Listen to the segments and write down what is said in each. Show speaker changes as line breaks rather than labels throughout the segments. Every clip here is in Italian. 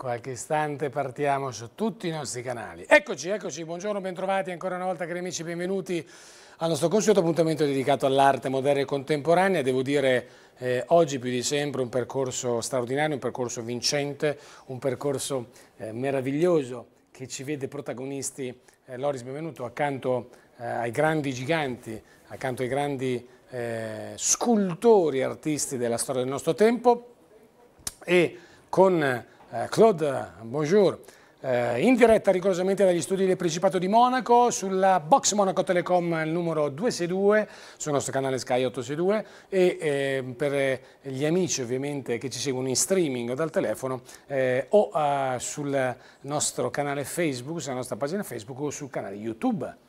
qualche istante partiamo su tutti i nostri canali. Eccoci, eccoci, buongiorno, bentrovati ancora una volta cari amici, benvenuti al nostro consueto appuntamento dedicato all'arte moderna e contemporanea. Devo dire eh, oggi più di sempre un percorso straordinario, un percorso vincente, un percorso eh, meraviglioso che ci vede protagonisti. Eh, Loris, benvenuto accanto eh, ai grandi giganti, accanto ai grandi eh, scultori artisti della storia del nostro tempo e con eh, Claude, bonjour. Eh, in diretta rigorosamente dagli studi del Principato di Monaco sulla Box Monaco Telecom numero 262 sul nostro canale Sky 862 e eh, per gli amici ovviamente che ci seguono in streaming o dal telefono eh, o eh, sul nostro canale Facebook, sulla nostra pagina Facebook o sul canale YouTube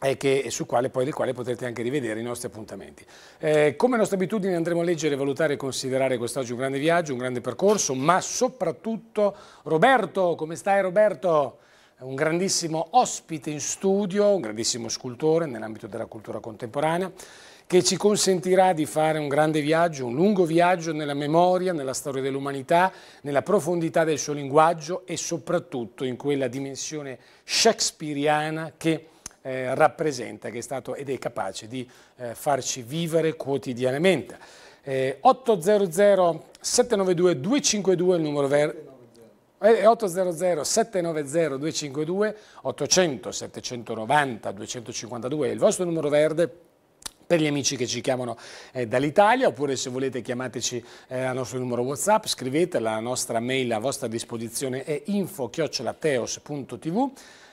e che, su quale, poi, del quale potrete anche rivedere i nostri appuntamenti. Eh, come nostra abitudine andremo a leggere, valutare e considerare quest'oggi un grande viaggio, un grande percorso, ma soprattutto Roberto, come stai Roberto? Un grandissimo ospite in studio, un grandissimo scultore nell'ambito della cultura contemporanea, che ci consentirà di fare un grande viaggio, un lungo viaggio nella memoria, nella storia dell'umanità, nella profondità del suo linguaggio e soprattutto in quella dimensione shakespeariana che eh, rappresenta, che è stato ed è capace di eh, farci vivere quotidianamente. Eh, 800 792 252 il numero verde. 800 790 252 800 790 252 è il vostro numero verde per gli amici che ci chiamano eh, dall'Italia oppure se volete chiamateci eh, al nostro numero Whatsapp, scrivete la nostra mail a vostra disposizione è info-teos.tv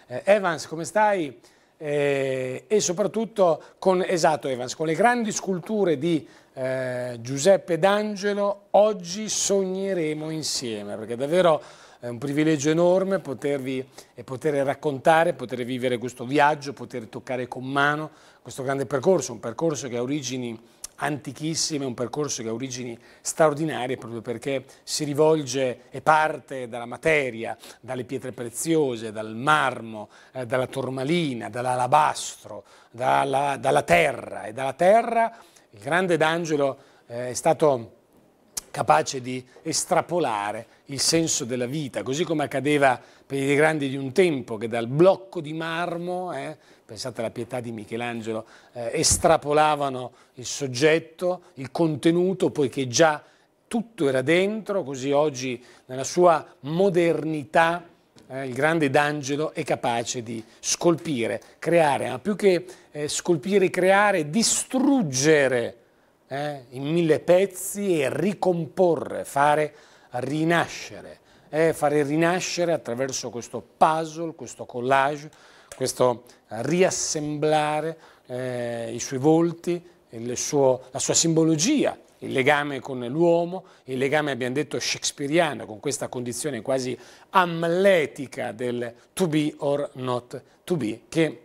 eh, Evans come stai? Eh, e soprattutto con, esatto Evans, con le grandi sculture di eh, Giuseppe D'Angelo oggi sogneremo insieme perché davvero è un privilegio enorme potervi e poter raccontare, poter vivere questo viaggio, poter toccare con mano questo grande percorso, un percorso che ha origini antichissime, un percorso che ha origini straordinarie proprio perché si rivolge e parte dalla materia, dalle pietre preziose, dal marmo, eh, dalla tormalina, dall'alabastro, dalla, dalla, terra. E dalla terra il grande D'Angelo eh, è stato capace di estrapolare il senso della vita, così come accadeva per i grandi di un tempo che dal blocco di marmo, eh, pensate alla pietà di Michelangelo, eh, estrapolavano il soggetto, il contenuto, poiché già tutto era dentro, così oggi nella sua modernità eh, il grande D'Angelo è capace di scolpire, creare, ma più che eh, scolpire, creare, distruggere eh, in mille pezzi e ricomporre, fare rinascere, eh, fare rinascere attraverso questo puzzle, questo collage, questo riassemblare eh, i suoi volti, suo, la sua simbologia, il legame con l'uomo, il legame, abbiamo detto, shakespeariano, con questa condizione quasi amletica del to be or not to be, che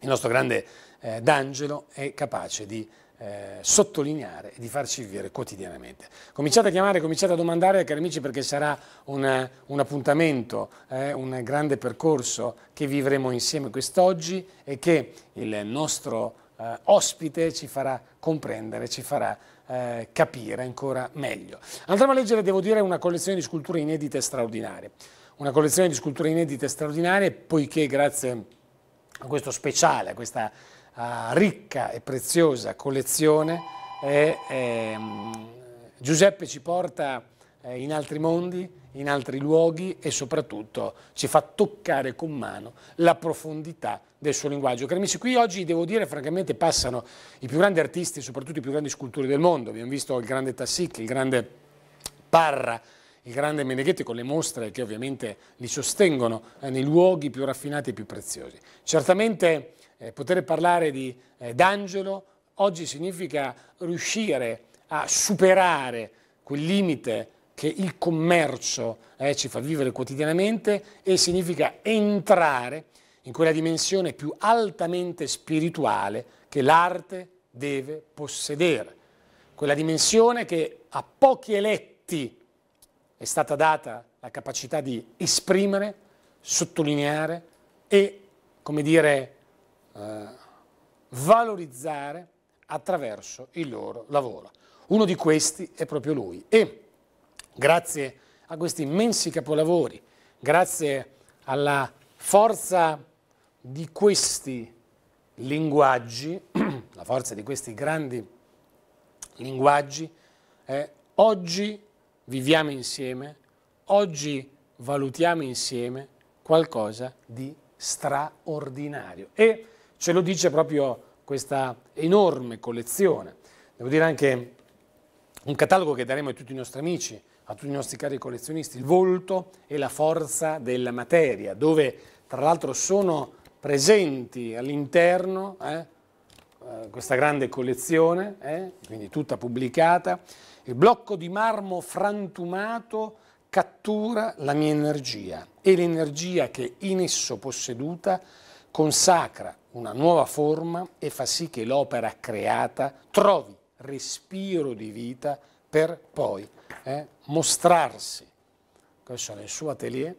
il nostro grande eh, D'Angelo è capace di eh, sottolineare e di farci vivere quotidianamente. Cominciate a chiamare, cominciate a domandare, cari amici, perché sarà un, un appuntamento, eh, un grande percorso che vivremo insieme quest'oggi e che il nostro eh, ospite ci farà comprendere, ci farà eh, capire ancora meglio. Andremo a leggere, devo dire, una collezione di sculture inedite straordinarie. Una collezione di sculture inedite straordinarie, poiché grazie a questo speciale, a questa ricca e preziosa collezione e ehm, Giuseppe ci porta eh, in altri mondi, in altri luoghi e soprattutto ci fa toccare con mano la profondità del suo linguaggio. Cari amici, qui oggi devo dire francamente passano i più grandi artisti, soprattutto i più grandi scultori del mondo. Abbiamo visto il grande Tassic, il grande Parra, il grande Meneghetti con le mostre che ovviamente li sostengono eh, nei luoghi più raffinati e più preziosi. Certamente eh, poter parlare di eh, d'angelo oggi significa riuscire a superare quel limite che il commercio eh, ci fa vivere quotidianamente e significa entrare in quella dimensione più altamente spirituale che l'arte deve possedere, quella dimensione che a pochi eletti è stata data la capacità di esprimere, sottolineare e, come dire, eh, valorizzare attraverso il loro lavoro. Uno di questi è proprio lui e grazie a questi immensi capolavori, grazie alla forza di questi linguaggi, la forza di questi grandi linguaggi, eh, oggi viviamo insieme, oggi valutiamo insieme qualcosa di straordinario. E ce lo dice proprio questa enorme collezione. Devo dire anche un catalogo che daremo a tutti i nostri amici, a tutti i nostri cari collezionisti, il volto e la forza della materia, dove tra l'altro sono presenti all'interno eh, eh, questa grande collezione, eh, quindi tutta pubblicata, il blocco di marmo frantumato cattura la mia energia e l'energia che in esso posseduta consacra una nuova forma e fa sì che l'opera creata trovi respiro di vita per poi eh, mostrarsi. Questo nel suo atelier.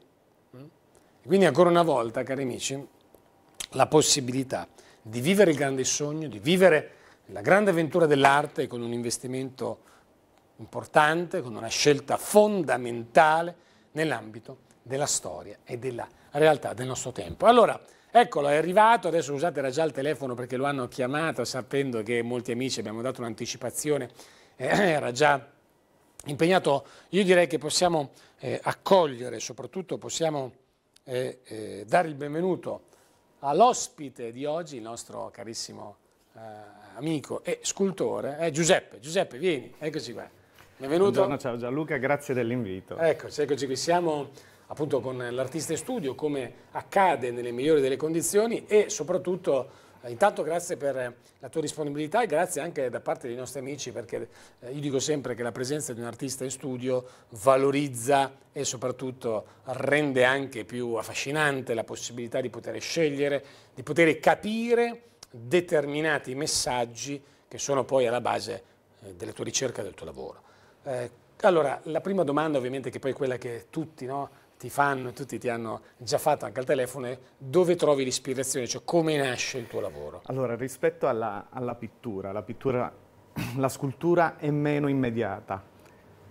Mm? Quindi ancora una volta, cari amici, la possibilità di vivere il grande sogno, di vivere la grande avventura dell'arte con un investimento importante, con una scelta fondamentale nell'ambito della storia e della realtà del nostro tempo. Allora, eccolo, è arrivato, adesso usate era già il telefono perché lo hanno chiamato sapendo che molti amici abbiamo dato un'anticipazione, eh, era già impegnato, io direi che possiamo eh, accogliere, soprattutto possiamo eh, eh dare il benvenuto all'ospite di oggi, il nostro carissimo eh, amico e scultore, è Giuseppe. Giuseppe, vieni, eccoci qua.
Benvenuto. Buongiorno, ciao Gianluca, grazie dell'invito.
Eccoci, eccoci qui. Siamo appunto con l'artista in studio, come accade nelle migliori delle condizioni e soprattutto Intanto grazie per la tua disponibilità e grazie anche da parte dei nostri amici perché eh, io dico sempre che la presenza di un artista in studio valorizza e soprattutto rende anche più affascinante la possibilità di poter scegliere, di poter capire determinati messaggi che sono poi alla base eh, della tua ricerca e del tuo lavoro. Eh, allora, la prima domanda ovviamente che poi è quella che tutti no, ti fanno, tutti ti hanno già fatto anche al telefono, dove trovi l'ispirazione, cioè come nasce il tuo lavoro?
Allora, rispetto alla, alla pittura, la pittura, la scultura è meno immediata.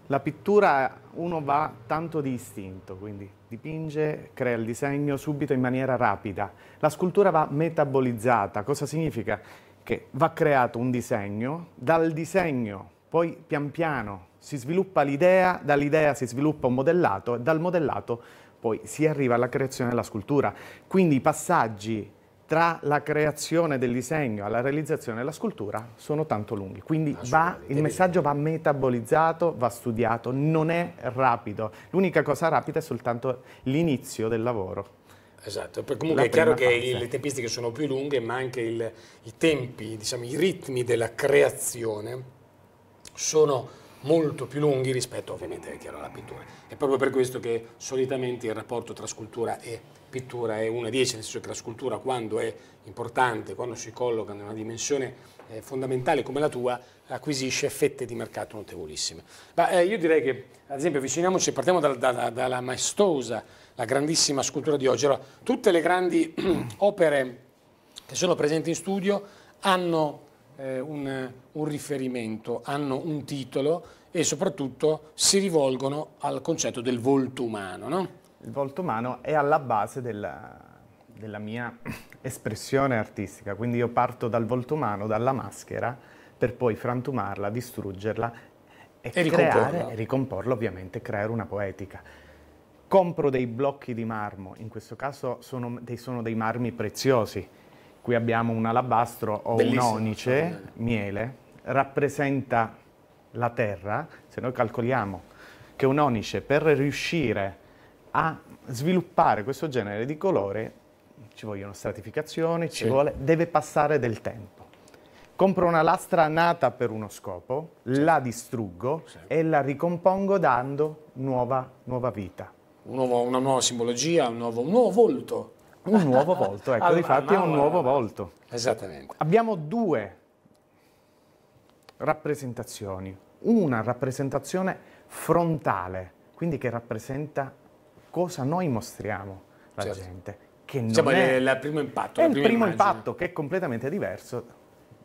La pittura uno va tanto di istinto, quindi dipinge, crea il disegno subito in maniera rapida. La scultura va metabolizzata, cosa significa? Che va creato un disegno, dal disegno poi pian piano si sviluppa l'idea, dall'idea si sviluppa un modellato e dal modellato poi si arriva alla creazione della scultura. Quindi i passaggi tra la creazione del disegno alla realizzazione della scultura sono tanto lunghi. Quindi va, il messaggio va metabolizzato, va studiato, non è rapido. L'unica cosa rapida è soltanto l'inizio del lavoro.
Esatto, comunque è chiaro che fase. le tempistiche sono più lunghe, ma anche il, i tempi, diciamo, i ritmi della creazione sono molto più lunghi rispetto ovviamente chiaro, alla pittura. È proprio per questo che solitamente il rapporto tra scultura e pittura è 1 a 10, nel senso che la scultura quando è importante, quando si colloca in una dimensione eh, fondamentale come la tua, acquisisce fette di mercato notevolissime. Ma eh, io direi che, ad esempio, avviciniamoci, partiamo da, da, dalla maestosa, la grandissima scultura di oggi. Allora, tutte le grandi opere che sono presenti in studio hanno eh, un, un riferimento, hanno un titolo e soprattutto si rivolgono al concetto del volto umano. No?
Il volto umano è alla base della, della mia espressione artistica, quindi io parto dal volto umano, dalla maschera, per poi frantumarla, distruggerla e, e creare, e ricomporla ovviamente, creare una poetica. Compro dei blocchi di marmo, in questo caso sono dei, sono dei marmi preziosi, Qui abbiamo un alabastro o Bellissimo. un onice, miele, rappresenta la terra, se noi calcoliamo che un onice per riuscire a sviluppare questo genere di colore ci vogliono stratificazioni, ci sì. vuole, deve passare del tempo. Compro una lastra nata per uno scopo, sì. la distruggo sì. e la ricompongo dando nuova, nuova vita.
Un nuovo, una nuova simbologia, un nuovo, un nuovo volto
un nuovo volto, ecco, allora, difatti è un nuovo volto.
Esattamente.
Abbiamo due rappresentazioni. Una rappresentazione frontale, quindi che rappresenta cosa noi mostriamo alla certo. gente. Che non
diciamo,
è,
il primo impatto.
È il primo immagine. impatto che è completamente diverso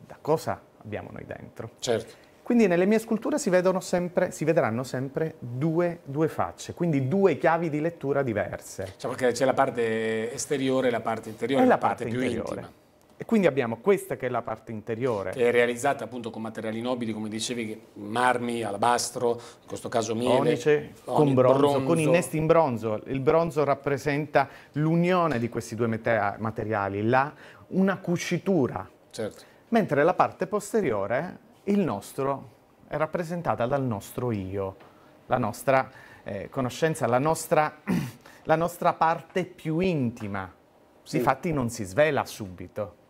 da cosa abbiamo noi dentro.
Certo.
Quindi nelle mie sculture si, sempre, si vedranno sempre due, due, facce, quindi due chiavi di lettura diverse.
Cioè perché c'è la parte esteriore e la parte interiore,
e
la,
la parte,
parte
più
interiore.
intima. E quindi abbiamo questa che è la parte interiore.
Che è realizzata appunto con materiali nobili, come dicevi, marmi, alabastro, in questo caso miele.
Onice, con bronzo, bronzo, con innesti in bronzo. Il bronzo rappresenta l'unione di questi due materiali, la, una cucitura.
Certo.
Mentre la parte posteriore il nostro è rappresentata dal nostro io, la nostra eh, conoscenza, la nostra, la nostra, parte più intima. Sì. Infatti non si svela subito.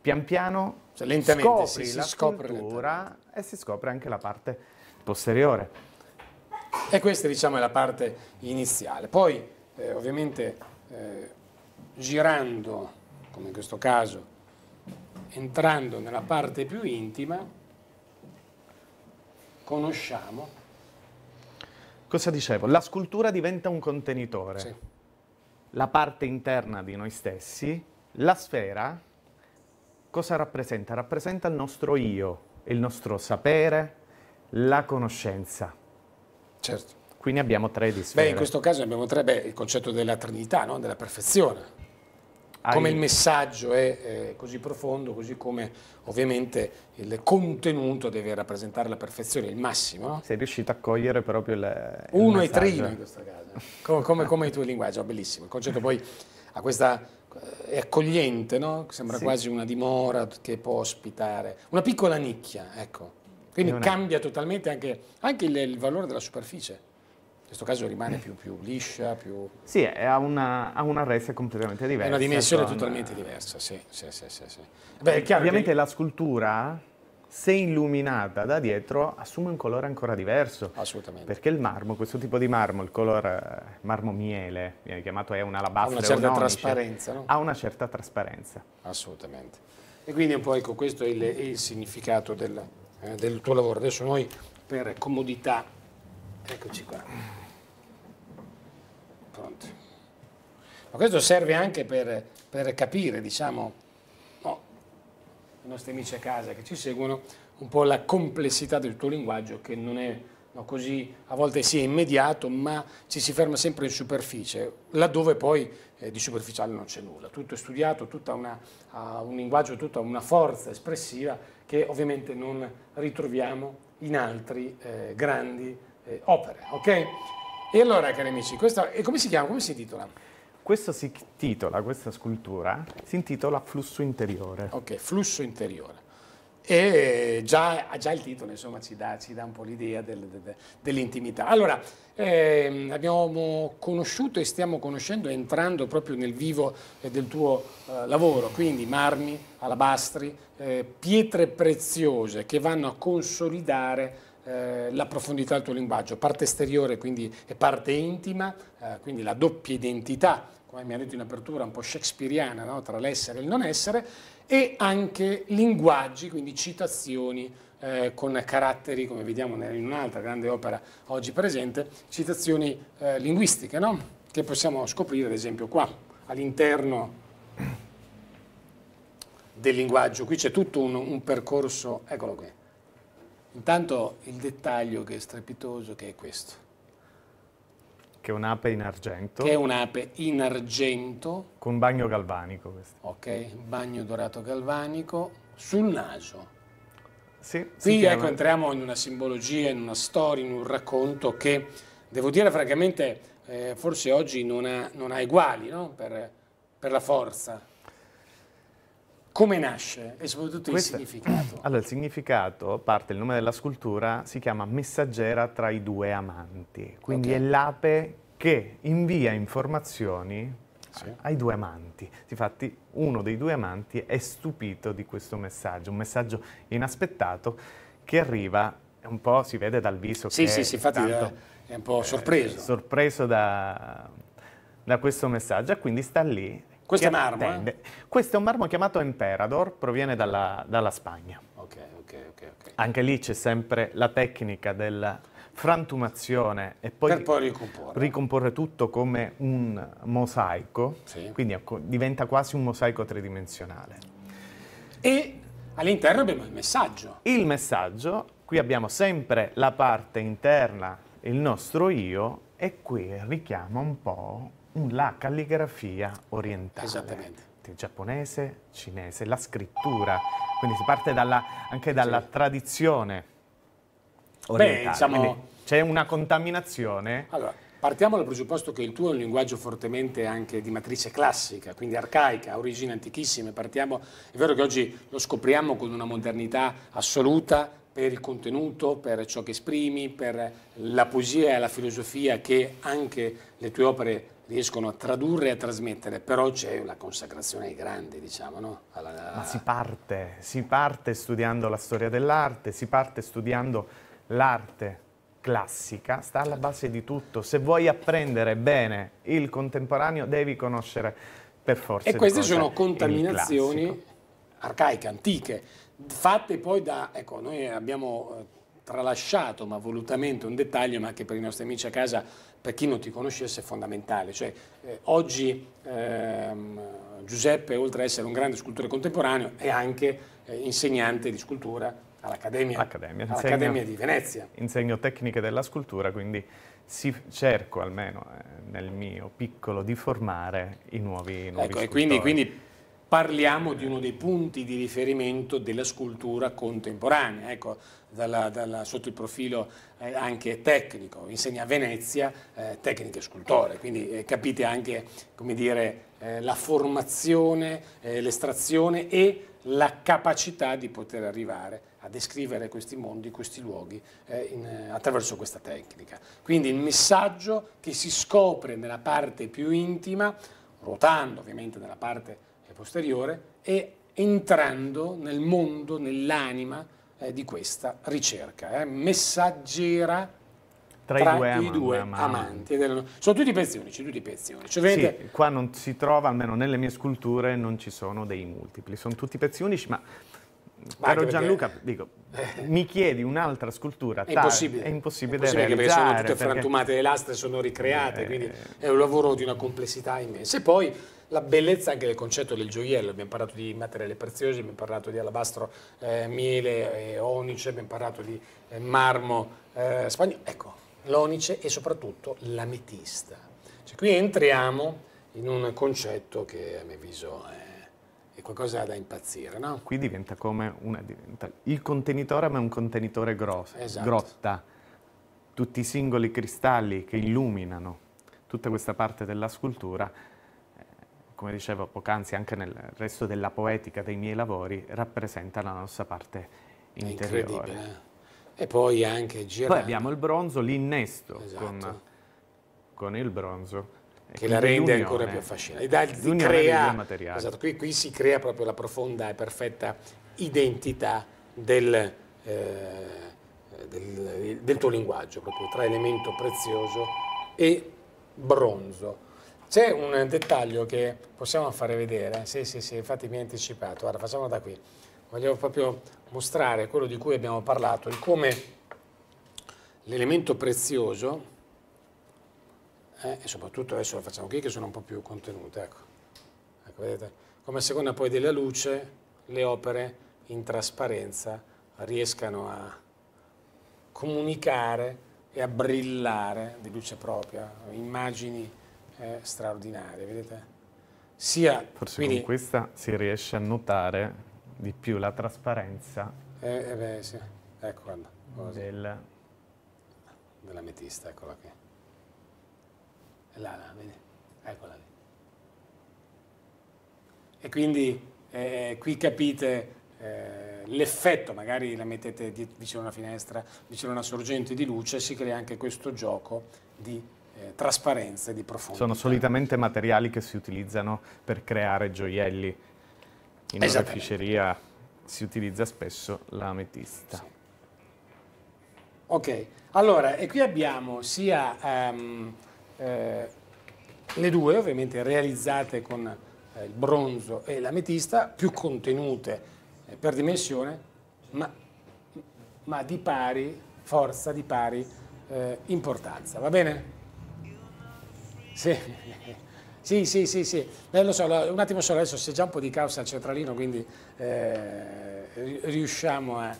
Pian piano
cioè, lentamente
scopri
si,
la
scopre
scultura e si scopre anche la parte posteriore.
E questa diciamo è la parte iniziale. Poi eh, ovviamente eh, girando, come in questo caso, entrando nella parte più intima, conosciamo.
Cosa dicevo? La scultura diventa un contenitore.
Sì.
La parte interna di noi stessi, la sfera, cosa rappresenta? Rappresenta il nostro io, il nostro sapere, la conoscenza.
Certo.
Quindi abbiamo tre di sfere.
Beh, in questo caso abbiamo tre, beh, il concetto della Trinità, no? della perfezione come il messaggio è, è, così profondo, così come ovviamente il contenuto deve rappresentare la perfezione, il massimo. No?
Sei riuscito a cogliere proprio il,
il Uno e trino in questo caso, come, come, come i tuoi linguaggi, oh, bellissimo. Il concetto poi ha questa eh, è accogliente, no? sembra sì. quasi una dimora che può ospitare, una piccola nicchia, ecco. Quindi cambia totalmente anche, anche il, il valore della superficie. In questo caso rimane più, più liscia, più...
Sì, ha una, ha una resa completamente diversa.
È una dimensione con... totalmente diversa, sì. sì, sì, sì, sì.
Beh, Ovviamente che... la scultura, se illuminata da dietro, assume un colore ancora diverso.
Assolutamente.
Perché il marmo, questo tipo di marmo, il colore marmo miele, viene chiamato è un alabastro,
Ha una certa trasparenza, no?
Ha una certa trasparenza.
Assolutamente. E quindi un po' ecco, questo è il, è il significato del, eh, del tuo lavoro. Adesso noi, per comodità, eccoci qua. Ma questo serve anche per, per capire, diciamo, i nostri amici a casa che ci seguono, un po' la complessità del tuo linguaggio che non è no, così, a volte sì è immediato, ma ci si ferma sempre in superficie, laddove poi eh, di superficiale non c'è nulla. Tutto è studiato, tutto ha un linguaggio, tutta una forza espressiva che ovviamente non ritroviamo in altre eh, grandi eh, opere. Ok? E allora, cari amici, questo, e come si chiama? Come si intitola?
Questo si titola, questa scultura, si intitola Flusso interiore.
Ok, flusso interiore. E già, già il titolo insomma, ci, dà, ci dà un po' l'idea del, del, dell'intimità. Allora, eh, abbiamo conosciuto e stiamo conoscendo, entrando proprio nel vivo eh, del tuo eh, lavoro, quindi marmi, alabastri, eh, pietre preziose che vanno a consolidare eh, la profondità del tuo linguaggio, parte esteriore quindi e parte intima, eh, quindi la doppia identità come mi ha detto in apertura, un po' shakespeariana, no? tra l'essere e il non essere, e anche linguaggi, quindi citazioni eh, con caratteri, come vediamo in un'altra grande opera oggi presente, citazioni eh, linguistiche, no? che possiamo scoprire ad esempio qua, all'interno del linguaggio. Qui c'è tutto un, un percorso, eccolo qui. Intanto il dettaglio che è strepitoso, che è questo
che è un'ape in argento.
Che è un'ape in argento.
Con bagno galvanico questo.
Ok, bagno dorato galvanico sul naso.
Sì,
Qui ecco, entriamo in una simbologia, in una storia, in un racconto che, devo dire francamente, eh, forse oggi non ha, non ha uguali no? per, per la forza. Come nasce e soprattutto Questa, il significato?
Allora, il significato, parte il nome della scultura, si chiama Messaggera tra i due amanti. Quindi okay. è l'ape che invia informazioni sì. ai due amanti. Infatti uno dei due amanti è stupito di questo messaggio, un messaggio inaspettato che arriva, un po' si vede dal viso
sì,
che
sì, sì, infatti tanto, è un po' sorpreso.
Eh, sorpreso da, da questo messaggio e quindi sta lì
questo è marmo? Eh?
Questo è un marmo chiamato Emperador, proviene dalla, dalla Spagna.
Okay, okay, okay,
Anche lì c'è sempre la tecnica della frantumazione e poi,
per poi ricomporre.
ricomporre. tutto come un mosaico, sì. quindi diventa quasi un mosaico tridimensionale.
E all'interno abbiamo il messaggio.
Il messaggio Qui abbiamo sempre la parte interna, il nostro io, e qui richiama un po' la calligrafia orientale.
Esattamente.
Giapponese, cinese, la scrittura. Quindi si parte dalla, anche dalla sì. tradizione orientale. Beh, diciamo... c'è una contaminazione.
Allora, partiamo dal presupposto che il tuo è un linguaggio fortemente anche di matrice classica, quindi arcaica, origini antichissime. Partiamo, è vero che oggi lo scopriamo con una modernità assoluta, per il contenuto, per ciò che esprimi, per la poesia e la filosofia che anche le tue opere riescono a tradurre e a trasmettere, però c'è la consacrazione ai grandi, diciamo, no?
Alla... Ma si parte, si parte studiando la storia dell'arte, si parte studiando l'arte classica, sta alla base di tutto. Se vuoi apprendere bene il contemporaneo devi conoscere per forza.
E queste sono contaminazioni arcaiche, antiche, fatte poi da, ecco, noi abbiamo eh, tralasciato ma volutamente un dettaglio, ma che per i nostri amici a casa, per chi non ti conoscesse, è fondamentale. Cioè, eh, oggi ehm, Giuseppe, oltre ad essere un grande scultore contemporaneo, è anche eh, insegnante di scultura all'Accademia, all'Accademia di Venezia.
Insegno tecniche della scultura, quindi si, cerco almeno eh, nel mio piccolo di formare i nuovi, nuovi ecco,
e quindi, quindi parliamo di uno dei punti di riferimento della scultura contemporanea, ecco, dalla, dalla, sotto il profilo eh, anche tecnico, insegna a Venezia eh, tecniche scultore, quindi eh, capite anche come dire, eh, la formazione, eh, l'estrazione e la capacità di poter arrivare a descrivere questi mondi, questi luoghi eh, in, attraverso questa tecnica. Quindi il messaggio che si scopre nella parte più intima, ruotando ovviamente nella parte posteriore e entrando nel mondo, nell'anima eh, di questa ricerca, eh, messaggera tra, tra, i due, i due amanti. amanti. Sono tutti pezzi unici, tutti pezzi unici.
Ovviamente... Sì, qua non si trova, almeno nelle mie sculture, non ci sono dei multipli, sono tutti pezzi unici, ma Caro Gianluca, perché... dico, mi chiedi un'altra scultura,
è impossibile,
è impossibile,
è impossibile perché sono tutte perché... frantumate, le lastre sono ricreate, eh... quindi è un lavoro di una complessità immensa. E poi la bellezza anche del concetto del gioiello, abbiamo parlato di materiali preziosi, abbiamo parlato di alabastro, eh, miele, eh, onice, abbiamo parlato di eh, marmo eh, spagnolo, ecco, l'onice e soprattutto l'ametista. Cioè, qui entriamo in un concetto che a mio avviso è, è qualcosa da impazzire, no?
Qui diventa come una, diventa il contenitore, ma è un contenitore grosso, esatto. grotta, tutti i singoli cristalli che illuminano tutta questa parte della scultura come dicevo poc'anzi anche nel resto della poetica dei miei lavori, rappresenta la nostra parte interiore.
Eh. E poi anche girare.
Poi abbiamo il bronzo, l'innesto esatto. con, con, il bronzo.
Che la rende ancora più affascinante. Da, crea, esatto, qui, qui, si crea proprio la profonda e perfetta identità del, eh, del, del tuo linguaggio, proprio tra elemento prezioso e bronzo. C'è un dettaglio che possiamo fare vedere, sì sì sì, infatti mi hai anticipato, guarda facciamo da qui, voglio proprio mostrare quello di cui abbiamo parlato, di come l'elemento prezioso, eh, e soprattutto adesso lo facciamo qui che sono un po' più contenute, ecco, ecco vedete, come a seconda poi della luce le opere in trasparenza riescano a comunicare e a brillare di luce propria, immagini è straordinaria, vedete?
Sia, Forse quindi, con questa si riesce a notare di più la trasparenza
eh, eh beh, sì. ecco guarda,
del...
dell'ametista, eccola qui. Là, là, vedi? Eccola lì. E quindi eh, qui capite eh, l'effetto, magari la mettete vicino a una finestra, vicino a una sorgente di luce, si crea anche questo gioco di eh, trasparenza e di profondità.
Sono solitamente materiali che si utilizzano per creare gioielli. In oreficeria si utilizza spesso l'ametista. Sì.
Ok, allora, e qui abbiamo sia um, eh, le due, ovviamente realizzate con eh, il bronzo e l'ametista, più contenute eh, per dimensione, ma, ma, di pari forza, di pari eh, importanza. Va bene? Sì, sì, sì, sì, sì. Eh, lo so, un attimo solo, adesso c'è già un po' di caos al centralino, quindi eh, riusciamo a,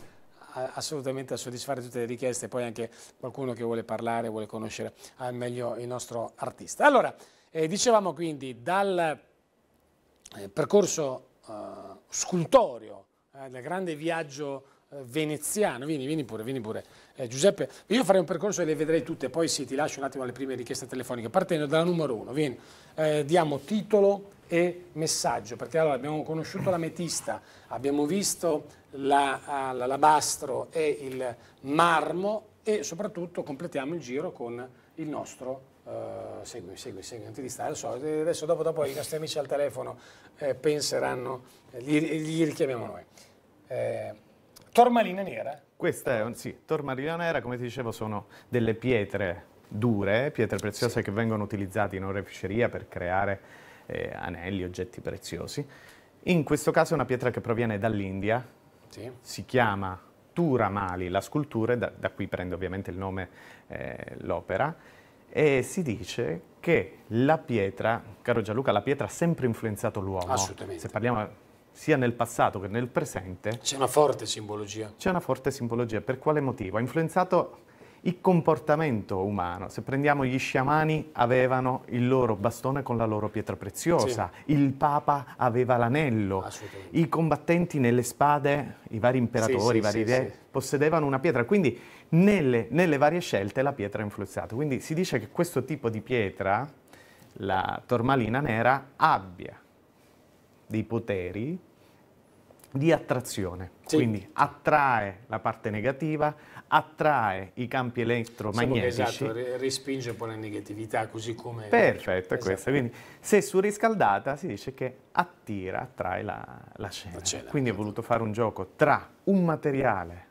assolutamente a soddisfare tutte le richieste, poi anche qualcuno che vuole parlare, vuole conoscere al meglio il nostro artista. Allora, eh, dicevamo quindi dal eh, percorso eh, scultorio, eh, del grande viaggio veneziano, vieni, vieni pure, vieni pure. Eh, Giuseppe, io farei un percorso e le vedrei tutte, poi sì, ti lascio un attimo le prime richieste telefoniche, partendo dalla numero uno, vieni, eh, diamo titolo e messaggio, perché allora abbiamo conosciuto l'ametista, abbiamo visto l'alabastro la, e il marmo e soprattutto completiamo il giro con il nostro Uh, segui, segui, segui, non ti distare, so, adesso dopo, dopo i nostri amici al telefono eh, penseranno, eh, li, li, richiamiamo noi. Eh, Tormalina nera?
Questa è, sì, tormalina nera, come ti dicevo, sono delle pietre dure, pietre preziose sì. che vengono utilizzate in oreficeria per creare eh, anelli, oggetti preziosi. In questo caso è una pietra che proviene dall'India, sì. si chiama Turamali, la scultura, da, da cui prende ovviamente il nome eh, l'opera, e si dice che la pietra, caro Gianluca, la pietra ha sempre influenzato l'uomo.
Assolutamente.
Se parliamo sia nel passato che nel presente.
C'è una forte simbologia.
C'è una forte simbologia. Per quale motivo? Ha influenzato il comportamento umano. Se prendiamo gli sciamani avevano il loro bastone con la loro pietra preziosa, sì. il Papa aveva l'anello, i combattenti nelle spade, i vari imperatori, sì, sì, i vari re, possedevano una pietra. Quindi nelle, nelle varie scelte la pietra ha influenzato. Quindi si dice che questo tipo di pietra, la tormalina nera, abbia dei poteri di attrazione, sì. quindi attrae la parte negativa, attrae i campi elettromagnetici.
Esatto, respinge un po' la negatività, così come...
Perfetto, è esatto. questo. Quindi se surriscaldata si dice che attira, attrae la, la cena. La cena quindi ho voluto fare un gioco tra un materiale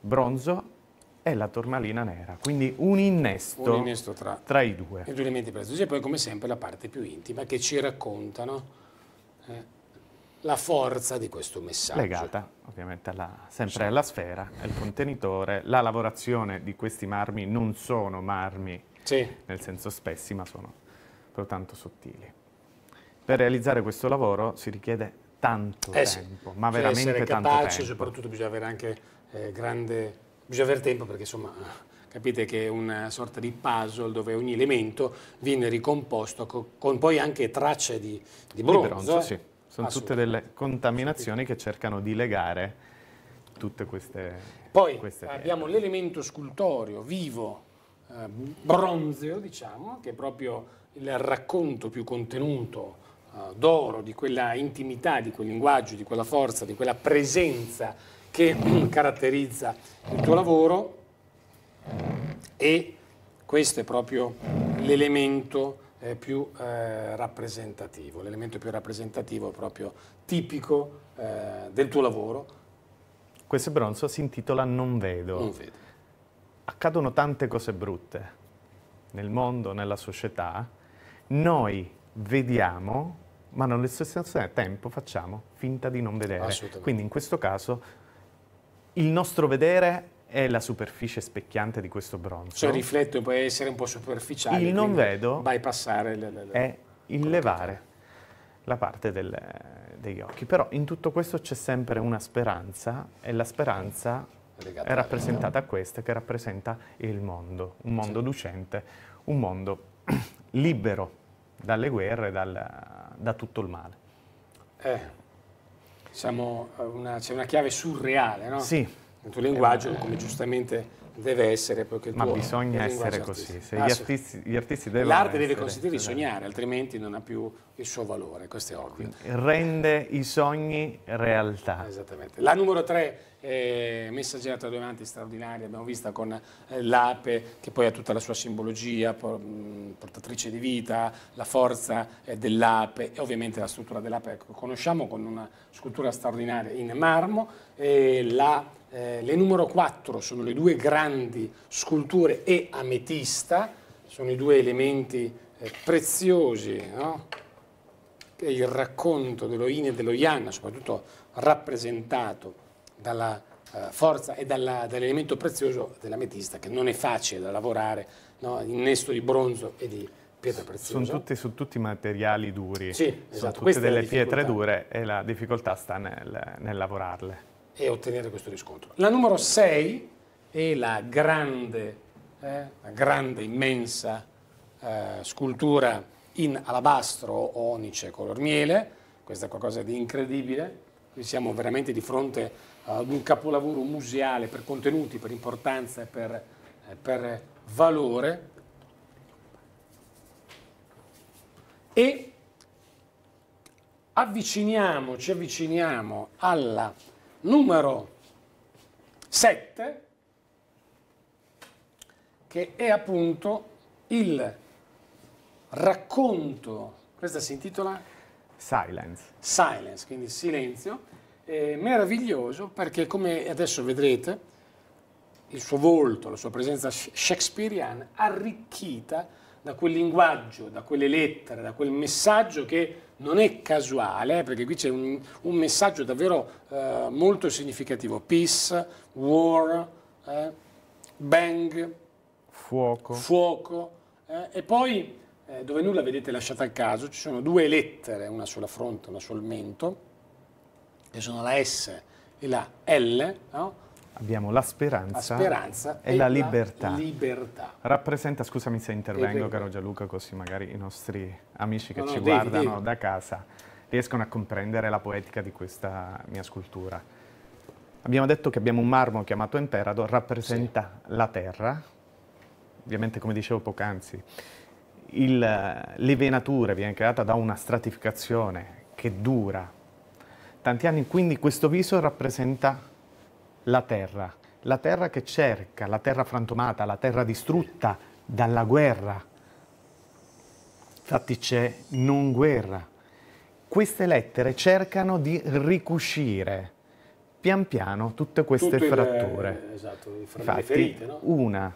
bronzo e la tormalina nera, quindi un innesto, un innesto tra, tra, i due.
I due elementi preziosi e poi come sempre la parte più intima che ci raccontano... Eh, la forza di questo messaggio.
Legata ovviamente alla, sempre sì. alla sfera, al contenitore. La lavorazione di questi marmi non sono marmi sì. nel senso spessi, ma sono proprio tanto sottili. Per realizzare questo lavoro si richiede tanto eh tempo, sì. ma cioè veramente tanto capaci, tempo.
soprattutto bisogna avere anche eh, grande... bisogna avere tempo perché insomma capite che è una sorta di puzzle dove ogni elemento viene ricomposto con, con poi anche tracce di, di bronzo. Di bronzo
eh. sì sono tutte delle contaminazioni che cercano di legare tutte queste
Poi
queste
abbiamo l'elemento scultorio vivo, eh, bronzeo diciamo, che è proprio il racconto più contenuto eh, d'oro di quella intimità, di quel linguaggio, di quella forza, di quella presenza che caratterizza il tuo lavoro. E questo è proprio l'elemento più eh, rappresentativo, l'elemento più rappresentativo proprio tipico eh, del tuo lavoro.
Questo bronzo si intitola Non vedo.
Non vedo.
Accadono tante cose brutte nel mondo, nella società. Noi vediamo, ma nello stesso tempo facciamo finta di non vedere. Quindi in questo caso il nostro vedere è la superficie specchiante di questo bronzo.
Cioè il rifletto può essere un po' superficiale.
Il non vedo
bypassare le, le, le,
è il levare la parte del, degli occhi. Però in tutto questo c'è sempre una speranza e la speranza è rappresentata a questa che rappresenta il mondo, un mondo sì. lucente, un mondo libero dalle guerre, dal, da tutto il male.
Eh, una, c'è una chiave surreale, no?
Sì
il tuo linguaggio, come giustamente deve essere.
Ma bisogna essere così. Gli, artisti, gli artisti devono
L'arte deve consentire di sognare, altrimenti non ha più il suo valore, questo è ovvio.
Rende i sogni realtà.
Esattamente. La numero tre, eh, due amanti straordinaria, abbiamo vista con eh, l'ape, che poi ha tutta la sua simbologia, portatrice di vita, la forza eh, dell'ape e ovviamente la struttura dell'ape. Ecco, conosciamo con una scultura straordinaria in marmo, la eh, le numero 4 sono le due grandi sculture e ametista, sono i due elementi eh, preziosi, no? il racconto dello yin e dello yang, soprattutto rappresentato dalla eh, forza e dall'elemento prezioso dell'ametista, che non è facile da lavorare, no? innesto di bronzo e di pietra preziosa.
Sono tutti, su tutti materiali duri,
sì,
sono esatto. tutte Questa delle pietre dure e la difficoltà sta nel, nel lavorarle
e ottenere questo riscontro. La numero 6 è la grande, eh, la grande immensa eh, scultura in alabastro o onice color miele, questo è qualcosa di incredibile, qui siamo veramente di fronte ad un capolavoro museale per contenuti, per importanza e per, eh, per valore. E avviciniamo, ci avviciniamo alla numero 7, che è appunto il racconto, questa si intitola
Silence.
Silence, quindi silenzio, eh, meraviglioso perché come adesso vedrete il suo volto, la sua presenza shakespeariana arricchita da quel linguaggio, da quelle lettere, da quel messaggio che non è casuale, eh, perché qui c'è un, un, messaggio davvero eh, molto significativo. Peace, war, eh, bang,
fuoco,
fuoco eh, e poi eh, dove nulla vedete lasciata al caso, ci sono due lettere, una sulla fronte, una sul mento, che sono la S e la L, no?
Abbiamo la speranza,
la speranza
e, e, la, libertà.
libertà.
Rappresenta, scusami se intervengo, caro Gianluca, così magari i nostri amici che no, ci no, guardano devi, devi. da casa riescono a comprendere la poetica di questa mia scultura. Abbiamo detto che abbiamo un marmo chiamato Emperador, rappresenta sì. la terra, ovviamente come dicevo poc'anzi, le venature viene creata da una stratificazione che dura tanti anni, quindi questo viso rappresenta la terra, la terra che cerca, la terra frantumata, la terra distrutta dalla guerra. Infatti c'è non guerra. Queste lettere cercano di ricuscire pian piano tutte queste Tutto fratture.
Il, esatto,
Infatti,
ferite, no?
una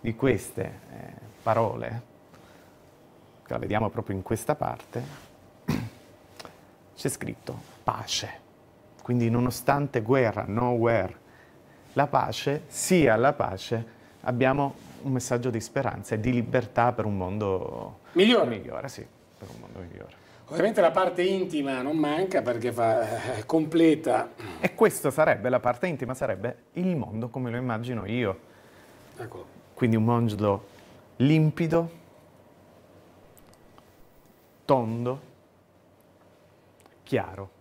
di queste eh, parole che la vediamo proprio in questa parte, c'è scritto pace. Quindi nonostante guerra, no war, la pace, sia la pace, abbiamo un messaggio di speranza e di libertà per un mondo
migliore.
migliore sì, per un mondo migliore.
Ovviamente la parte intima non manca perché fa eh, completa.
E questa sarebbe, la parte intima sarebbe il mondo come lo immagino io.
Eccolo.
Quindi un mondo limpido, tondo, chiaro.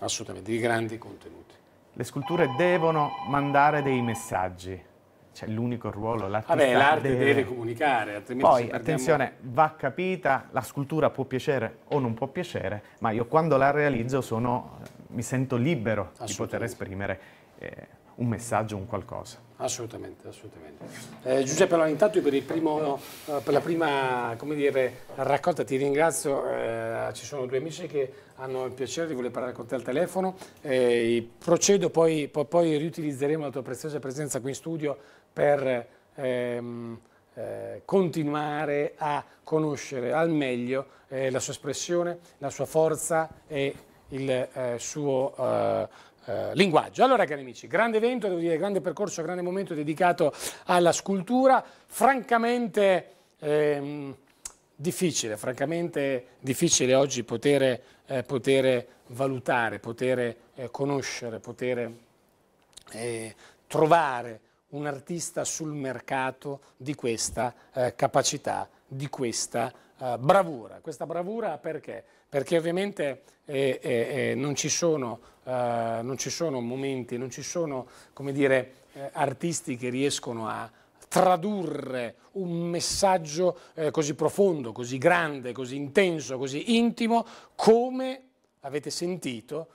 Assolutamente, di grandi contenuti.
Le sculture devono mandare dei messaggi. C'è l'unico ruolo, l'artista
Vabbè, l'arte deve... deve... comunicare, altrimenti
Poi, perdiamo... attenzione, va capita, la scultura può piacere o non può piacere, ma io quando la realizzo sono, mi sento libero di poter esprimere eh, un messaggio, un qualcosa.
Assolutamente, assolutamente. Eh, Giuseppe, allora intanto per, primo, eh, per, la prima dire, raccolta ti ringrazio, eh, ci sono due amici che hanno il piacere di voler parlare con te al telefono, eh, procedo poi, poi, poi, riutilizzeremo la tua preziosa presenza qui in studio per ehm, eh, continuare a conoscere al meglio la sua espressione, la sua forza e il suo eh, linguaggio. Allora cari amici, grande evento, devo dire, grande percorso, grande momento dedicato alla scultura, francamente ehm, difficile, francamente difficile oggi poter, eh, poter valutare, poter eh, conoscere, poter eh, trovare un artista sul mercato di questa eh, capacità, di questa uh, bravura. Questa bravura perché? Perché ovviamente eh, eh, eh non, ci sono, uh, non, ci sono, momenti, non ci sono dire, eh, artisti che riescono a tradurre un messaggio eh, così profondo, così grande, così intenso, così intimo, come avete sentito,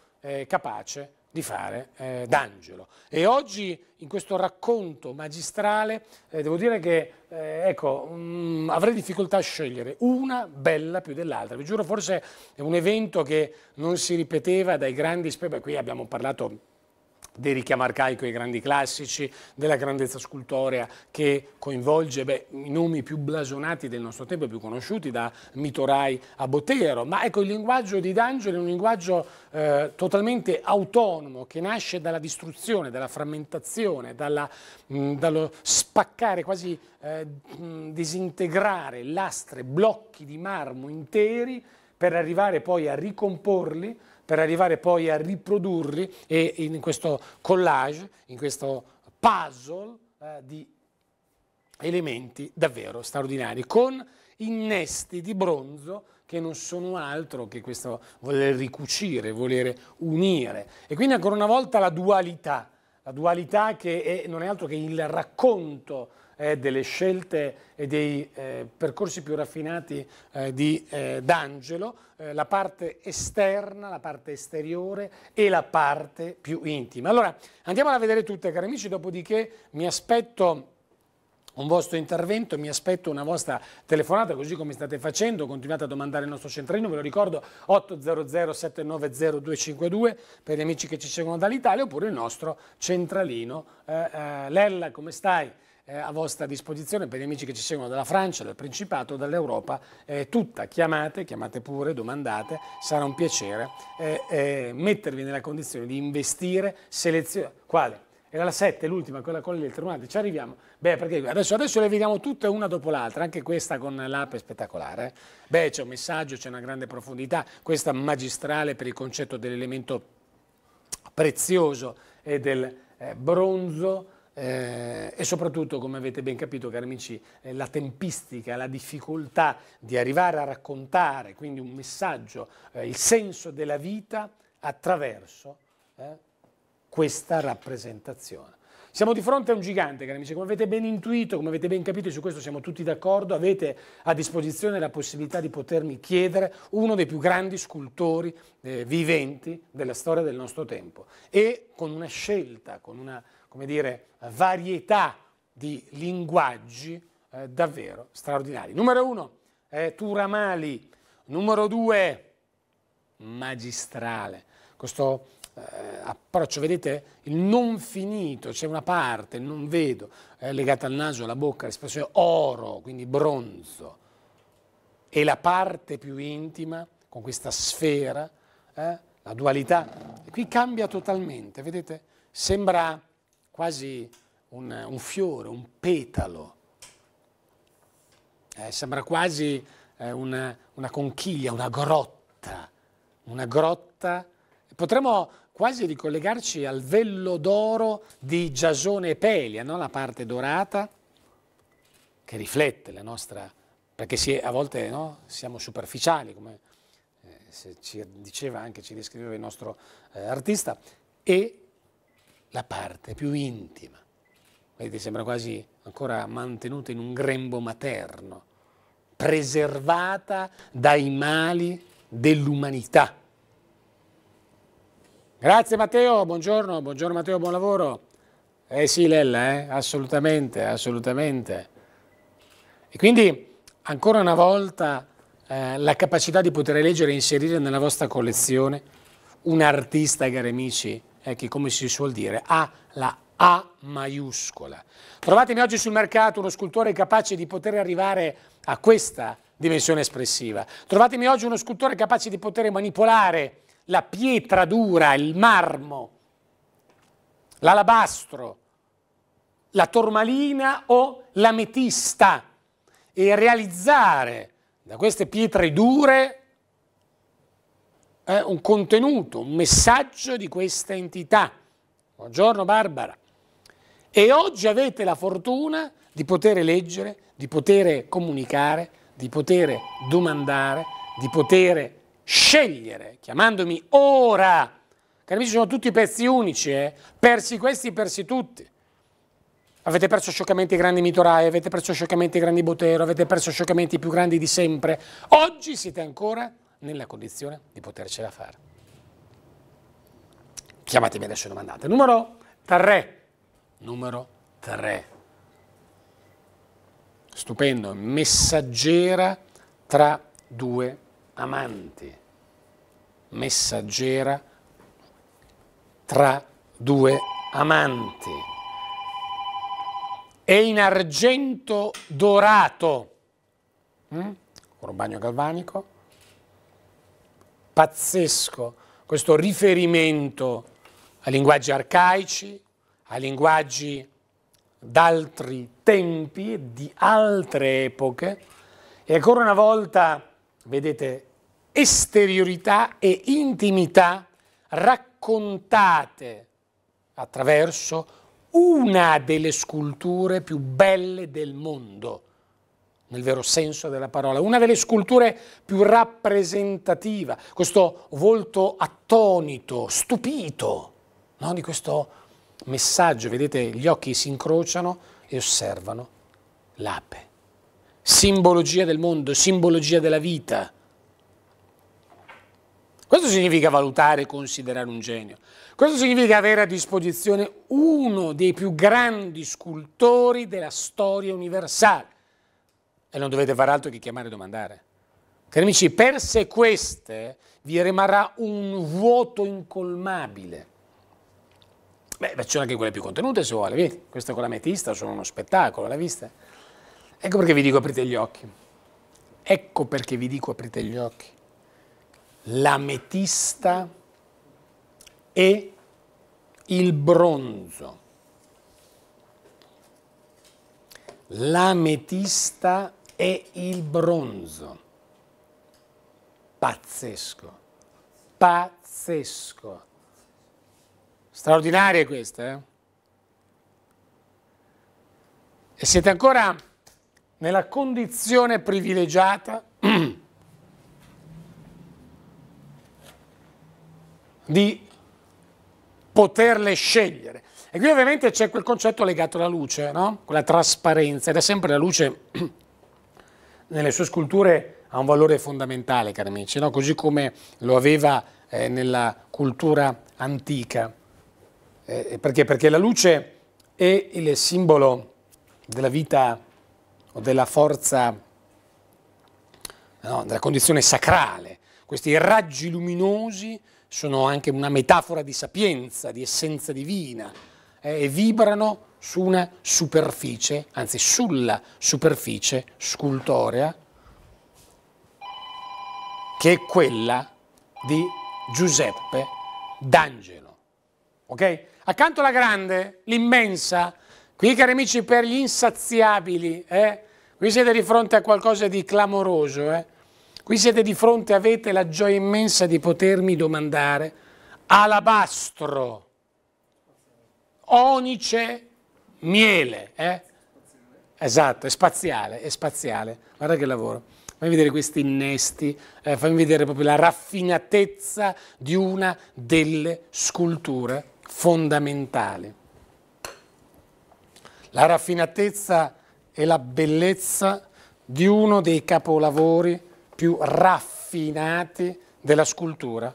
capace di fare eh, d'Angelo. E oggi in questo racconto magistrale eh, devo dire che eh, ecco, mh, mm, avrei difficoltà a scegliere una bella più dell'altra. Vi giuro, forse è un evento che non si ripeteva dai grandi... Qui abbiamo parlato del richiamo arcaico ai grandi classici, della grandezza scultorea che coinvolge beh, i nomi più blasonati del nostro tempo, più conosciuti, da Mitorai a Bottero. Ma ecco, il linguaggio di D'Angelo è un linguaggio eh, totalmente autonomo, che nasce dalla distruzione, dalla frammentazione, dalla, mh, dallo spaccare, quasi eh, mh, disintegrare lastre, blocchi di marmo interi per arrivare poi a ricomporli per arrivare poi a riprodurli e in questo collage, in questo puzzle eh, di elementi davvero straordinari, con innesti di bronzo che non sono altro che questo voler ricucire, voler unire. E quindi ancora una volta la dualità, la dualità che è, non è altro che il racconto eh, delle scelte e dei eh, percorsi più raffinati eh, di eh, D'Angelo, eh, la parte esterna, la parte esteriore e la parte più intima. Allora andiamola a vedere tutte, cari amici, dopodiché mi aspetto un vostro intervento, mi aspetto una vostra telefonata, così come state facendo, continuate a domandare il nostro centralino, ve lo ricordo 800 790 252 per gli amici che ci seguono dall'Italia, oppure il nostro centralino. Eh, eh, Lella, come stai? Eh, a vostra disposizione per gli amici che ci seguono dalla Francia, dal Principato, dall'Europa, eh, tutta. Chiamate, chiamate pure, domandate, sarà un piacere eh, eh mettervi nella condizione di investire, selezionare. Quale? Era la 7, l'ultima, quella con le lettere, ci arriviamo. Beh, perché adesso, adesso, le vediamo tutte una dopo l'altra, anche questa con l'app è spettacolare. Eh? Beh, c'è un messaggio, c'è una grande profondità, questa magistrale per il concetto dell'elemento prezioso e del eh, bronzo, eh, e soprattutto, come avete ben capito, cari amici, eh, la tempistica, la difficoltà di arrivare a raccontare, quindi un messaggio, eh, il senso della vita attraverso eh, questa rappresentazione. Siamo di fronte a un gigante, cari amici, come avete ben intuito, come avete ben capito, su questo siamo tutti d'accordo, avete a disposizione la possibilità di potermi chiedere uno dei più grandi scultori eh, viventi della storia del nostro tempo e con una scelta, con una come dire, varietà di linguaggi eh, davvero straordinari. Numero uno, eh, Turamali, numero due, magistrale. Questo eh, approccio, vedete, il non finito, c'è una parte, il non vedo, legata al naso, alla bocca, l'espressione oro, quindi bronzo, e la parte più intima, con questa sfera, eh, la dualità, e qui cambia totalmente, vedete? Sembra quasi un, un fiore, un petalo, eh, sembra quasi eh, una, una conchiglia, una grotta, una grotta, potremmo quasi ricollegarci al vello d'oro di Giasone e Pelia, no? la parte dorata che riflette la nostra, perché si, a volte no? siamo superficiali, come eh, ci diceva anche, ci descriveva il nostro eh, artista, e la parte più intima. Vedete, sembra quasi ancora mantenuta in un grembo materno, preservata dai mali dell'umanità. Grazie Matteo, buongiorno, buongiorno Matteo, buon lavoro. Eh sì Lella, eh? assolutamente, assolutamente. E quindi ancora una volta eh, la capacità di poter leggere e inserire nella vostra collezione un artista, cari amici, eh, che come si suol dire ha la A maiuscola. Trovatemi oggi sul mercato uno scultore capace di poter arrivare a questa dimensione espressiva. Trovatemi oggi uno scultore capace di poter manipolare la pietra dura, il marmo, l'alabastro, la tormalina o l'ametista e realizzare da queste pietre dure eh, un contenuto, un messaggio di questa entità. Buongiorno Barbara. E oggi avete la fortuna di poter leggere, di poter comunicare, di poter domandare, di poter scegliere, chiamandomi ora. Cari amici, sono tutti pezzi unici, eh? persi questi, persi tutti. Avete perso scioccamente i grandi mitorai, avete perso scioccamente i grandi Botero, avete perso scioccamente i più grandi di sempre. Oggi siete ancora nella condizione di potercela fare. Chiamatemi adesso e domandate. Numero 3. Numero 3. Stupendo, messaggera tra due amanti. Messaggera tra due amanti. È in argento dorato. Mm? Un bagno galvanico pazzesco questo riferimento a linguaggi arcaici, a linguaggi d'altri tempi, di altre epoche. E ancora una volta, vedete, esteriorità e intimità raccontate attraverso una delle sculture più belle del mondo, nel vero senso della parola, una delle sculture più rappresentativa, questo volto attonito, stupito no? di questo messaggio, vedete gli occhi si incrociano e osservano l'ape, simbologia del mondo, simbologia della vita. Questo significa valutare e considerare un genio. Questo significa avere a disposizione uno dei più grandi scultori della storia universale. E non dovete fare altro che chiamare e domandare. Cari amici, per se queste vi rimarrà un vuoto incolmabile. Beh, ci sono anche quelle più contenute se vuole, vedi? Questa con l'ametista sono uno spettacolo, l'ha vista? Ecco perché vi dico aprite gli occhi. Ecco perché vi dico aprite gli occhi. L'ametista e il bronzo. L'ametista e il bronzo. Pazzesco, pazzesco. Straordinarie queste, eh? E siete ancora nella condizione privilegiata di poterle scegliere. E qui ovviamente c'è quel concetto legato alla luce, no? quella trasparenza, ed è sempre la luce nelle sue sculture ha un valore fondamentale, cari amici, no? così come lo aveva eh, nella cultura antica. Eh, perché? Perché la luce è il simbolo della vita o della forza, no? della condizione sacrale. Questi raggi luminosi sono anche una metafora di sapienza, di essenza divina eh, e vibrano su una superficie, anzi sulla superficie scultorea, che è quella di Giuseppe D'Angelo. Ok? Accanto alla grande, l'immensa, qui cari amici per gli insaziabili, eh? qui siete di fronte a qualcosa di clamoroso, eh? Qui siete di fronte, avete la gioia immensa di potermi domandare alabastro, onice, miele. Eh? Esatto, è spaziale, è spaziale. Guarda che lavoro. Fammi vedere questi innesti, eh, fammi vedere proprio la raffinatezza di una delle sculture fondamentali. La raffinatezza e la bellezza di uno dei capolavori più raffinati della scultura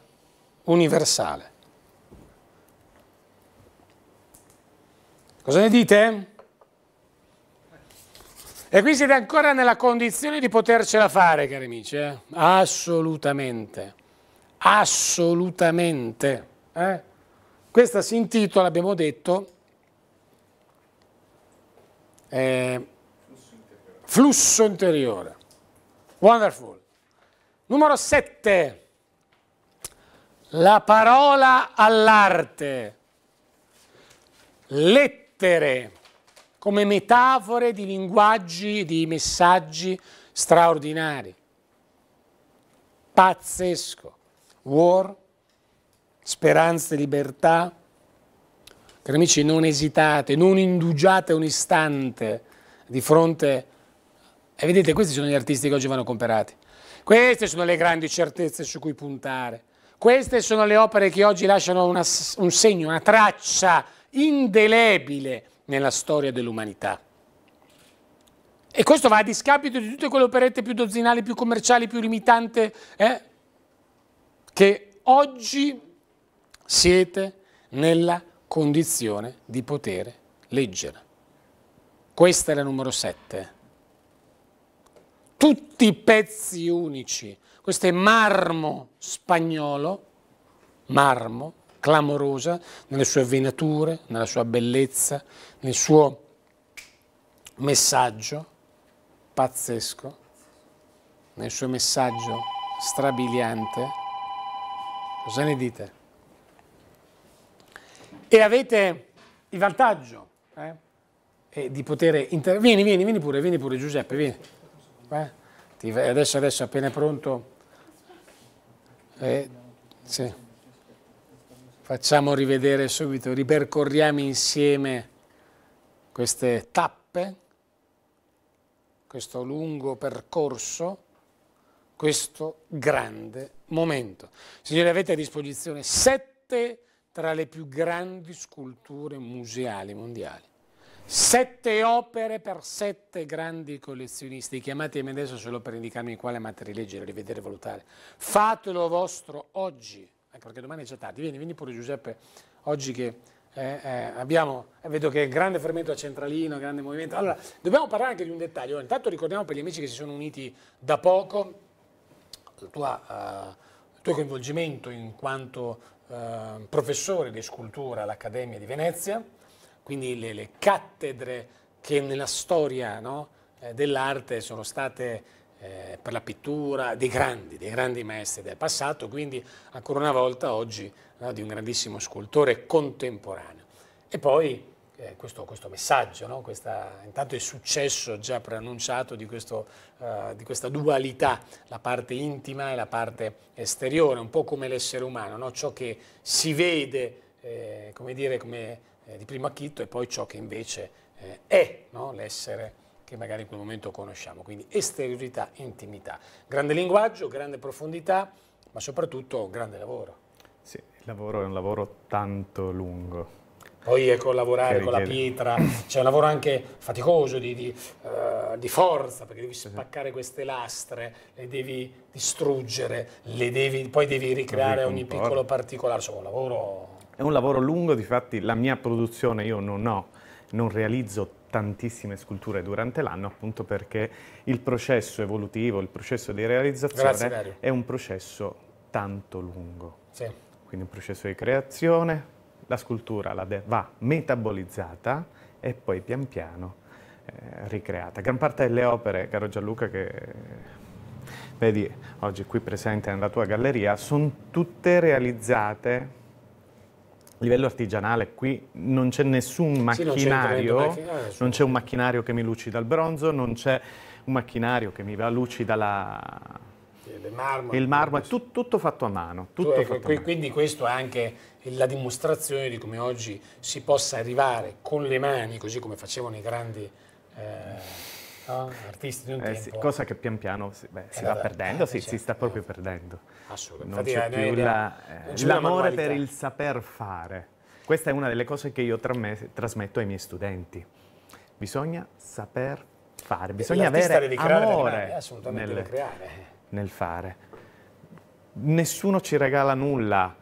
universale. Cosa ne dite? E qui siete ancora nella condizione di potercela fare, cari amici? Eh? Assolutamente, assolutamente. Eh? Questa si intitola, abbiamo detto, eh, flusso interiore. Wonderful. Numero 7. La parola all'arte. Lettere come metafore di linguaggi, di messaggi straordinari. Pazzesco. War, speranza e libertà. Cari amici, non esitate, non indugiate un istante di fronte... E vedete, questi sono gli artisti che oggi vanno comperati. Queste sono le grandi certezze su cui puntare. Queste sono le opere che oggi lasciano una, un segno, una traccia indelebile nella storia dell'umanità. E questo va a discapito di tutte quelle operette più dozzinali, più commerciali, più limitanti, eh, che oggi siete nella condizione di poter leggere. Questa è la numero 7 tutti pezzi unici. Questo è marmo spagnolo, marmo, clamorosa, nelle sue venature, nella sua bellezza, nel suo messaggio pazzesco, nel suo messaggio strabiliante. Cosa ne dite? E avete il vantaggio eh, di poter intervenire. Vieni, vieni, vieni pure, vieni pure Giuseppe, vieni. Eh? Adesso, adesso appena pronto Eh, sì. Facciamo rivedere subito, ripercorriamo insieme queste tappe, questo lungo percorso, questo grande momento. Signori, avete a disposizione sette tra le più grandi sculture museali mondiali. Sette opere per sette grandi collezionisti. Chiamatemi adesso solo per indicarmi quale materia leggere, rivedere, valutare. Fatelo vostro oggi, anche perché domani è già tardi. Vieni, vieni pure Giuseppe, oggi che eh, eh, abbiamo, eh, vedo che grande fermento a Centralino, grande movimento. Allora, dobbiamo parlare anche di un dettaglio. Intanto ricordiamo per gli amici che si sono uniti da poco tuo, uh, il tuo coinvolgimento in quanto uh, professore di scultura all'Accademia di Venezia quindi le, le cattedre che nella storia no, eh, dell'arte sono state eh, per la pittura dei grandi, dei grandi maestri del passato, quindi ancora una volta oggi no, di un grandissimo scultore contemporaneo. E poi eh, questo, questo, messaggio, no? questa, intanto il successo già preannunciato di, questo, uh, di, questa dualità, la parte intima e la parte esteriore, un po' come l'essere umano, no? ciò che si vede, eh, come dire, come eh, di primo acchitto e poi ciò che invece eh, è l'essere che magari in quel momento conosciamo. Quindi esteriorità, intimità. Grande linguaggio, grande profondità, ma soprattutto grande lavoro.
Sì, il lavoro è un lavoro tanto lungo.
Poi ecco, lavorare con la pietra, c'è un lavoro anche faticoso di, di, uh, di, forza, perché devi spaccare queste lastre, le devi distruggere, le devi, poi devi ricreare ogni piccolo particolare, insomma un lavoro
è un lavoro lungo, difatti la mia produzione io non ho, non realizzo tantissime sculture durante l'anno appunto perché il processo evolutivo, il processo di realizzazione Grazie, è un processo tanto lungo. Sì. Quindi un processo di creazione, la scultura la va metabolizzata e poi pian piano eh, ricreata. Gran parte delle opere, caro Gianluca, che vedi oggi qui presente nella tua galleria, sono tutte realizzate livello artigianale qui non c'è nessun macchinario, sì, non c'è un macchinario che mi lucida il bronzo, non c'è un macchinario che mi va lucida la...
Marmo,
il marmo è tut, tutto fatto a mano. Tutto
tu,
fatto
qui, a quindi questo è anche la dimostrazione di come oggi si possa arrivare con le mani, così come facevano i grandi... Eh, no? artisti di un eh.
Sì, cosa che pian piano si, beh, si va perdendo, eh, sì, certo. si sta proprio perdendo.
Assolutamente.
Non c'è più eh, l'amore per il saper fare. Questa è una delle cose che io trasmetto ai miei studenti. Bisogna saper fare, bisogna avere amore nel, nel fare. Nessuno ci regala nulla,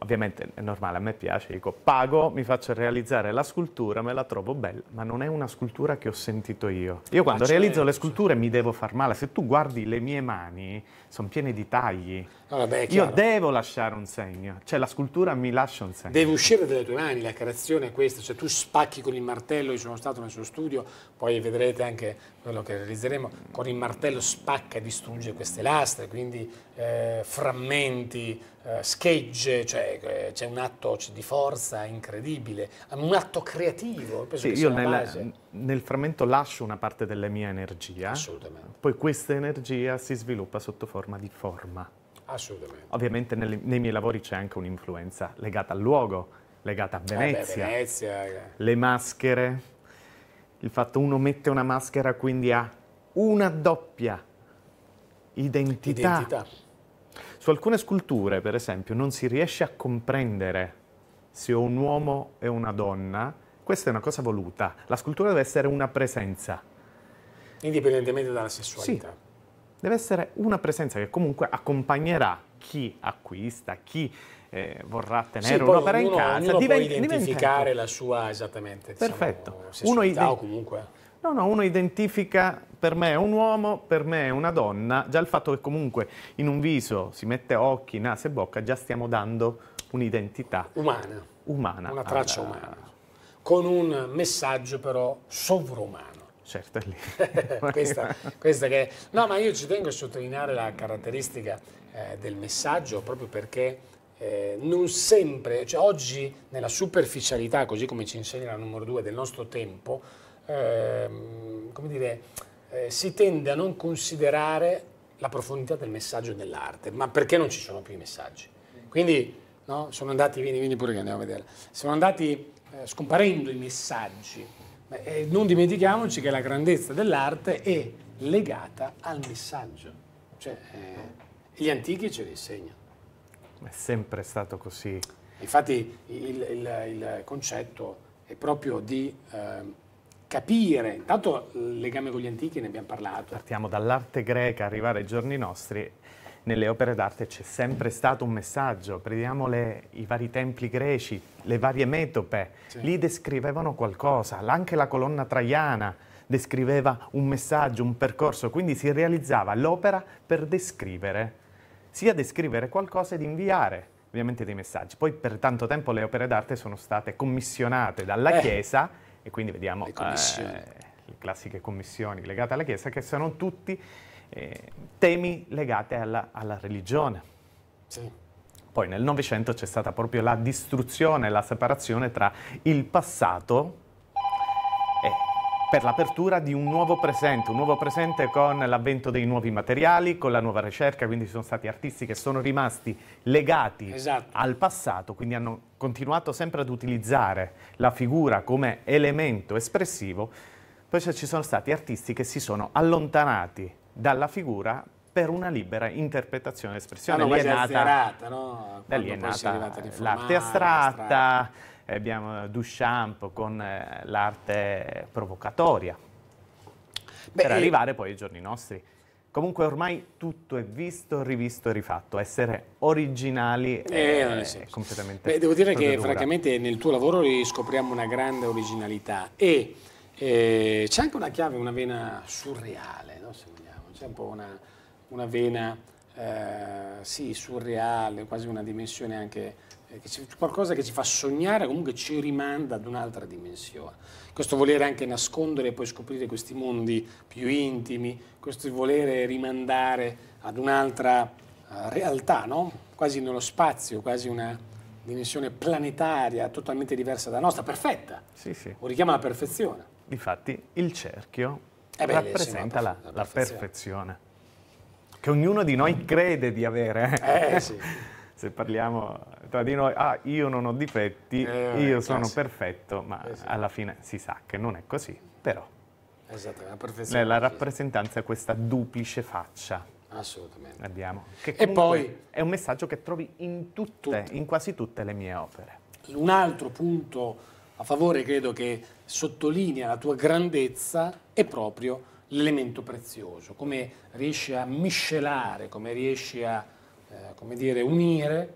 ovviamente è normale, a me piace, dico pago, mi faccio realizzare la scultura, me la trovo bella, ma non è una scultura che ho sentito io. Io quando ah, realizzo le sculture mi devo far male, se tu guardi le mie mani sono piene di tagli,
Ah,
Io devo lasciare un segno, cioè la scultura mi lascia un segno.
Deve uscire dalle tue mani, la creazione è questa, cioè tu spacchi con il martello, io sono stato nel suo studio, poi vedrete anche quello che realizzeremo, con il martello spacca e distrugge queste lastre, quindi eh, frammenti, eh, schegge, cioè eh, c'è un atto di forza incredibile, un atto creativo.
Sì, io nel, nel, frammento lascio una parte della mia energia, poi questa energia si sviluppa sotto forma di forma.
Assolutamente.
Ovviamente nelle, nei miei lavori c'è anche un'influenza legata al luogo, legata a Venezia,
eh beh, Venezia. Eh.
le maschere, il fatto uno mette una maschera quindi ha una doppia identità. identità. Su alcune sculture, per esempio, non si riesce a comprendere se ho un uomo e una donna. Questa è una cosa voluta. La scultura deve essere una presenza.
Indipendentemente dalla sessualità.
Sì. Deve essere una presenza che comunque accompagnerà chi acquista, chi eh, vorrà tenere sì, un'opera in casa.
Uno diventa, può identificare diventa... la sua esattamente
diciamo, Perfetto.
Uno ident... o comunque...
No, no, uno identifica per me è un uomo, per me è una donna, già il fatto che comunque in un viso si mette occhi, naso e bocca, già stiamo dando un'identità
umana.
umana.
Una traccia alla... umana. Con un messaggio però sovrumano.
Certo, è lì.
questa, questa che... No, ma io ci tengo a sottolineare la caratteristica eh, del messaggio proprio perché eh, non sempre, cioè oggi nella superficialità, così come ci insegna la numero due del nostro tempo, eh, come dire, eh, si tende a non considerare la profondità del messaggio dell'arte, ma perché non ci sono più i messaggi? Quindi no, sono andati, vieni, vieni pure che andiamo a vedere, sono andati eh, scomparendo i messaggi. Beh, non dimentichiamoci che la grandezza dell'arte è legata al messaggio, cioè eh, gli antichi ce li insegnano.
È sempre stato così.
Infatti il, il, il concetto è proprio di eh, capire, intanto il legame con gli antichi ne abbiamo parlato.
Partiamo dall'arte greca, arrivare ai giorni nostri, nelle opere d'arte c'è sempre stato un messaggio, prendiamo le, i vari templi greci, le varie metope, sì. lì descrivevano qualcosa, anche la colonna traiana descriveva un messaggio, un percorso, quindi si realizzava l'opera per descrivere sia descrivere qualcosa ed inviare ovviamente dei messaggi. Poi per tanto tempo le opere d'arte sono state commissionate dalla eh, Chiesa e quindi vediamo le, eh, le, classiche commissioni legate alla Chiesa che sono tutti eh, temi legati alla, alla religione. Sì. Poi nel Novecento c'è stata proprio la distruzione, la separazione tra il passato per l'apertura di un nuovo presente, un nuovo presente con l'avvento dei nuovi materiali, con la nuova ricerca, quindi ci sono stati artisti che sono rimasti legati esatto. al passato, quindi hanno continuato sempre ad utilizzare la figura come elemento espressivo, poi ci sono stati artisti che si sono allontanati dalla figura per una libera interpretazione e espressione.
Ah, no, è nata, azzerata, no?
Da lì è nata l'arte astratta, abbiamo Duchamp con eh, l'arte provocatoria, Beh, per arrivare poi ai giorni nostri. Comunque ormai tutto è visto, rivisto e rifatto. Essere originali eh, è, è completamente
Beh, Devo dire che francamente nel tuo lavoro riscopriamo una grande originalità e eh, c'è anche una chiave, una vena surreale. C'è un po' una, una vena eh, sì, surreale, quasi una dimensione anche eh, che ci, qualcosa che ci fa sognare, comunque ci rimanda ad un'altra dimensione. Questo volere anche nascondere e poi scoprire questi mondi più intimi, questo volere rimandare ad un'altra uh, realtà, no? quasi nello spazio, quasi una dimensione planetaria totalmente diversa dalla nostra, perfetta,
sì, sì.
o richiama la perfezione.
Infatti il cerchio eh beh, rappresenta la, la, perfezione. la, perfezione. che ognuno di noi crede di avere.
Eh, sì.
se parliamo tra di noi, ah, io non ho difetti, eh, io sono classico. perfetto, ma eh sì. alla fine si sa che non è così, però.
Esatto, la perfezione.
La rappresentanza è questa duplice faccia.
Assolutamente.
Abbiamo. Che e poi è un messaggio che trovi in tutte, tutte, in quasi tutte le mie opere.
Un altro punto a favore, credo che sottolinea la tua grandezza, è proprio l'elemento prezioso, come riesci a miscelare, come riesci a eh, come dire, unire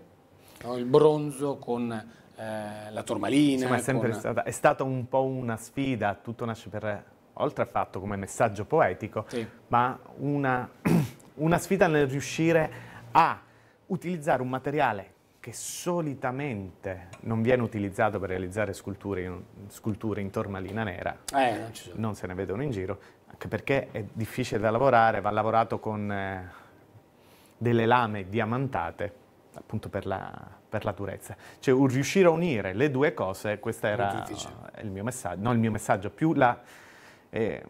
no, il bronzo con eh, la tormalina.
Insomma, è, sempre
con...
stata, è stata un po' una sfida, tutto nasce per, oltre al fatto come messaggio poetico, sì. ma una, una sfida nel riuscire a utilizzare un materiale che solitamente non viene utilizzato per realizzare sculture sculture in tormalina nera,
eh, non,
non, se ne vedono in giro, anche perché è difficile da lavorare, va lavorato con eh, delle lame diamantate appunto per la, per la, durezza. Cioè un riuscire a unire le due cose, questo era il mio messaggio, non il mio messaggio, più la, eh,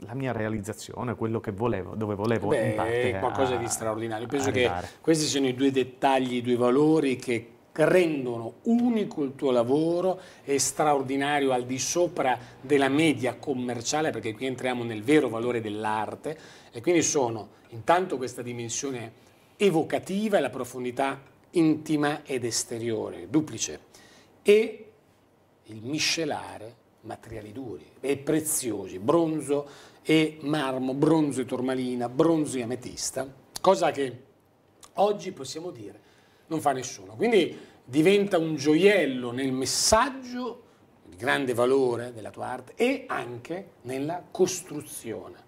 la mia realizzazione, quello che volevo, dove volevo
Beh,
in parte
è qualcosa a, di straordinario. Penso che questi sono i due dettagli, i due valori che rendono unico il tuo lavoro e straordinario al di sopra della media commerciale, perché qui entriamo nel vero valore dell'arte, e quindi sono intanto questa dimensione evocativa e la profondità intima ed esteriore, duplice, e il miscelare materiali duri e preziosi, bronzo e marmo, bronzo e tormalina, bronzo e ametista, cosa che oggi possiamo dire non fa nessuno. Quindi diventa un gioiello nel messaggio di grande valore della tua arte e anche nella costruzione.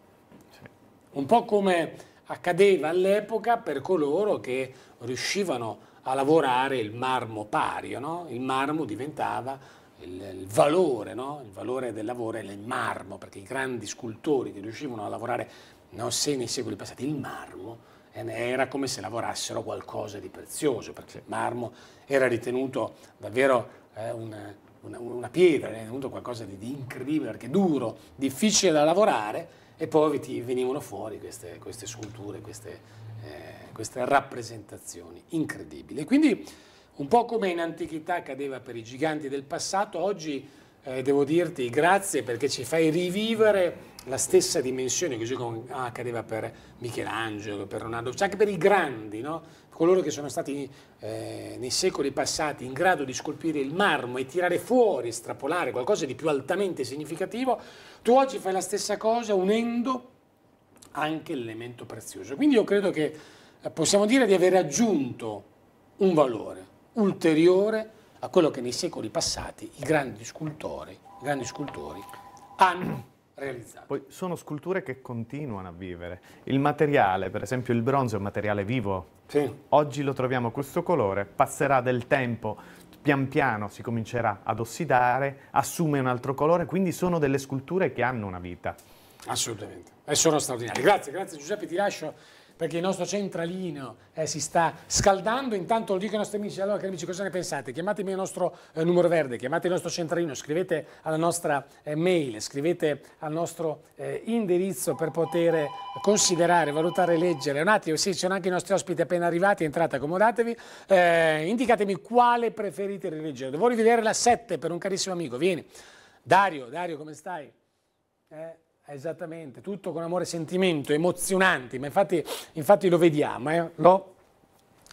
Un po' come accadeva all'epoca per coloro che riuscivano a lavorare il marmo pario, no? il marmo diventava il, il valore, no? il valore del lavoro era il marmo, perché i grandi scultori che riuscivano a lavorare no, se nei secoli passati il marmo era come se lavorassero qualcosa di prezioso, perché il marmo era ritenuto davvero eh, una, una, una, pietra, era ritenuto qualcosa di, di incredibile, perché duro, difficile da lavorare, e poi ti venivano fuori queste, queste sculture, queste, eh, queste rappresentazioni incredibili. Quindi un po' come in antichità accadeva per i giganti del passato, oggi eh, devo dirti grazie perché ci fai rivivere la stessa dimensione, così come accadeva per Michelangelo, per Ronaldo, cioè anche per i grandi, no? coloro che sono stati eh, nei secoli passati in grado di scolpire il marmo e tirare fuori, estrapolare qualcosa di più altamente significativo, tu oggi fai la stessa cosa unendo anche l'elemento prezioso. Quindi io credo che eh, possiamo dire di aver aggiunto un valore ulteriore a quello che nei secoli passati i grandi scultori, i grandi scultori hanno realizzato.
Poi sono sculture che continuano a vivere. Il materiale, per esempio il bronzo è un materiale vivo. Sì. Oggi lo troviamo questo colore, passerà del tempo, pian piano si comincerà ad ossidare, assume un altro colore, quindi sono delle sculture che hanno una vita.
Assolutamente, e sono straordinarie. Grazie, grazie Giuseppe, ti lascio perché il nostro centralino eh, si sta scaldando, intanto lo dico ai nostri amici, allora cari amici cosa ne pensate? Chiamatemi il nostro eh, numero verde, chiamate il nostro centralino, scrivete alla nostra eh, mail, scrivete al nostro eh, indirizzo per poter considerare, valutare, leggere. Un attimo, sì, ci sono anche i nostri ospiti appena arrivati, entrate, accomodatevi, eh, indicatemi quale preferite rileggere. Devo rivedere la 7 per un carissimo amico, vieni. Dario, Dario come stai? Eh? Esattamente, tutto con amore e sentimento, emozionanti, ma infatti, infatti lo vediamo, eh? lo,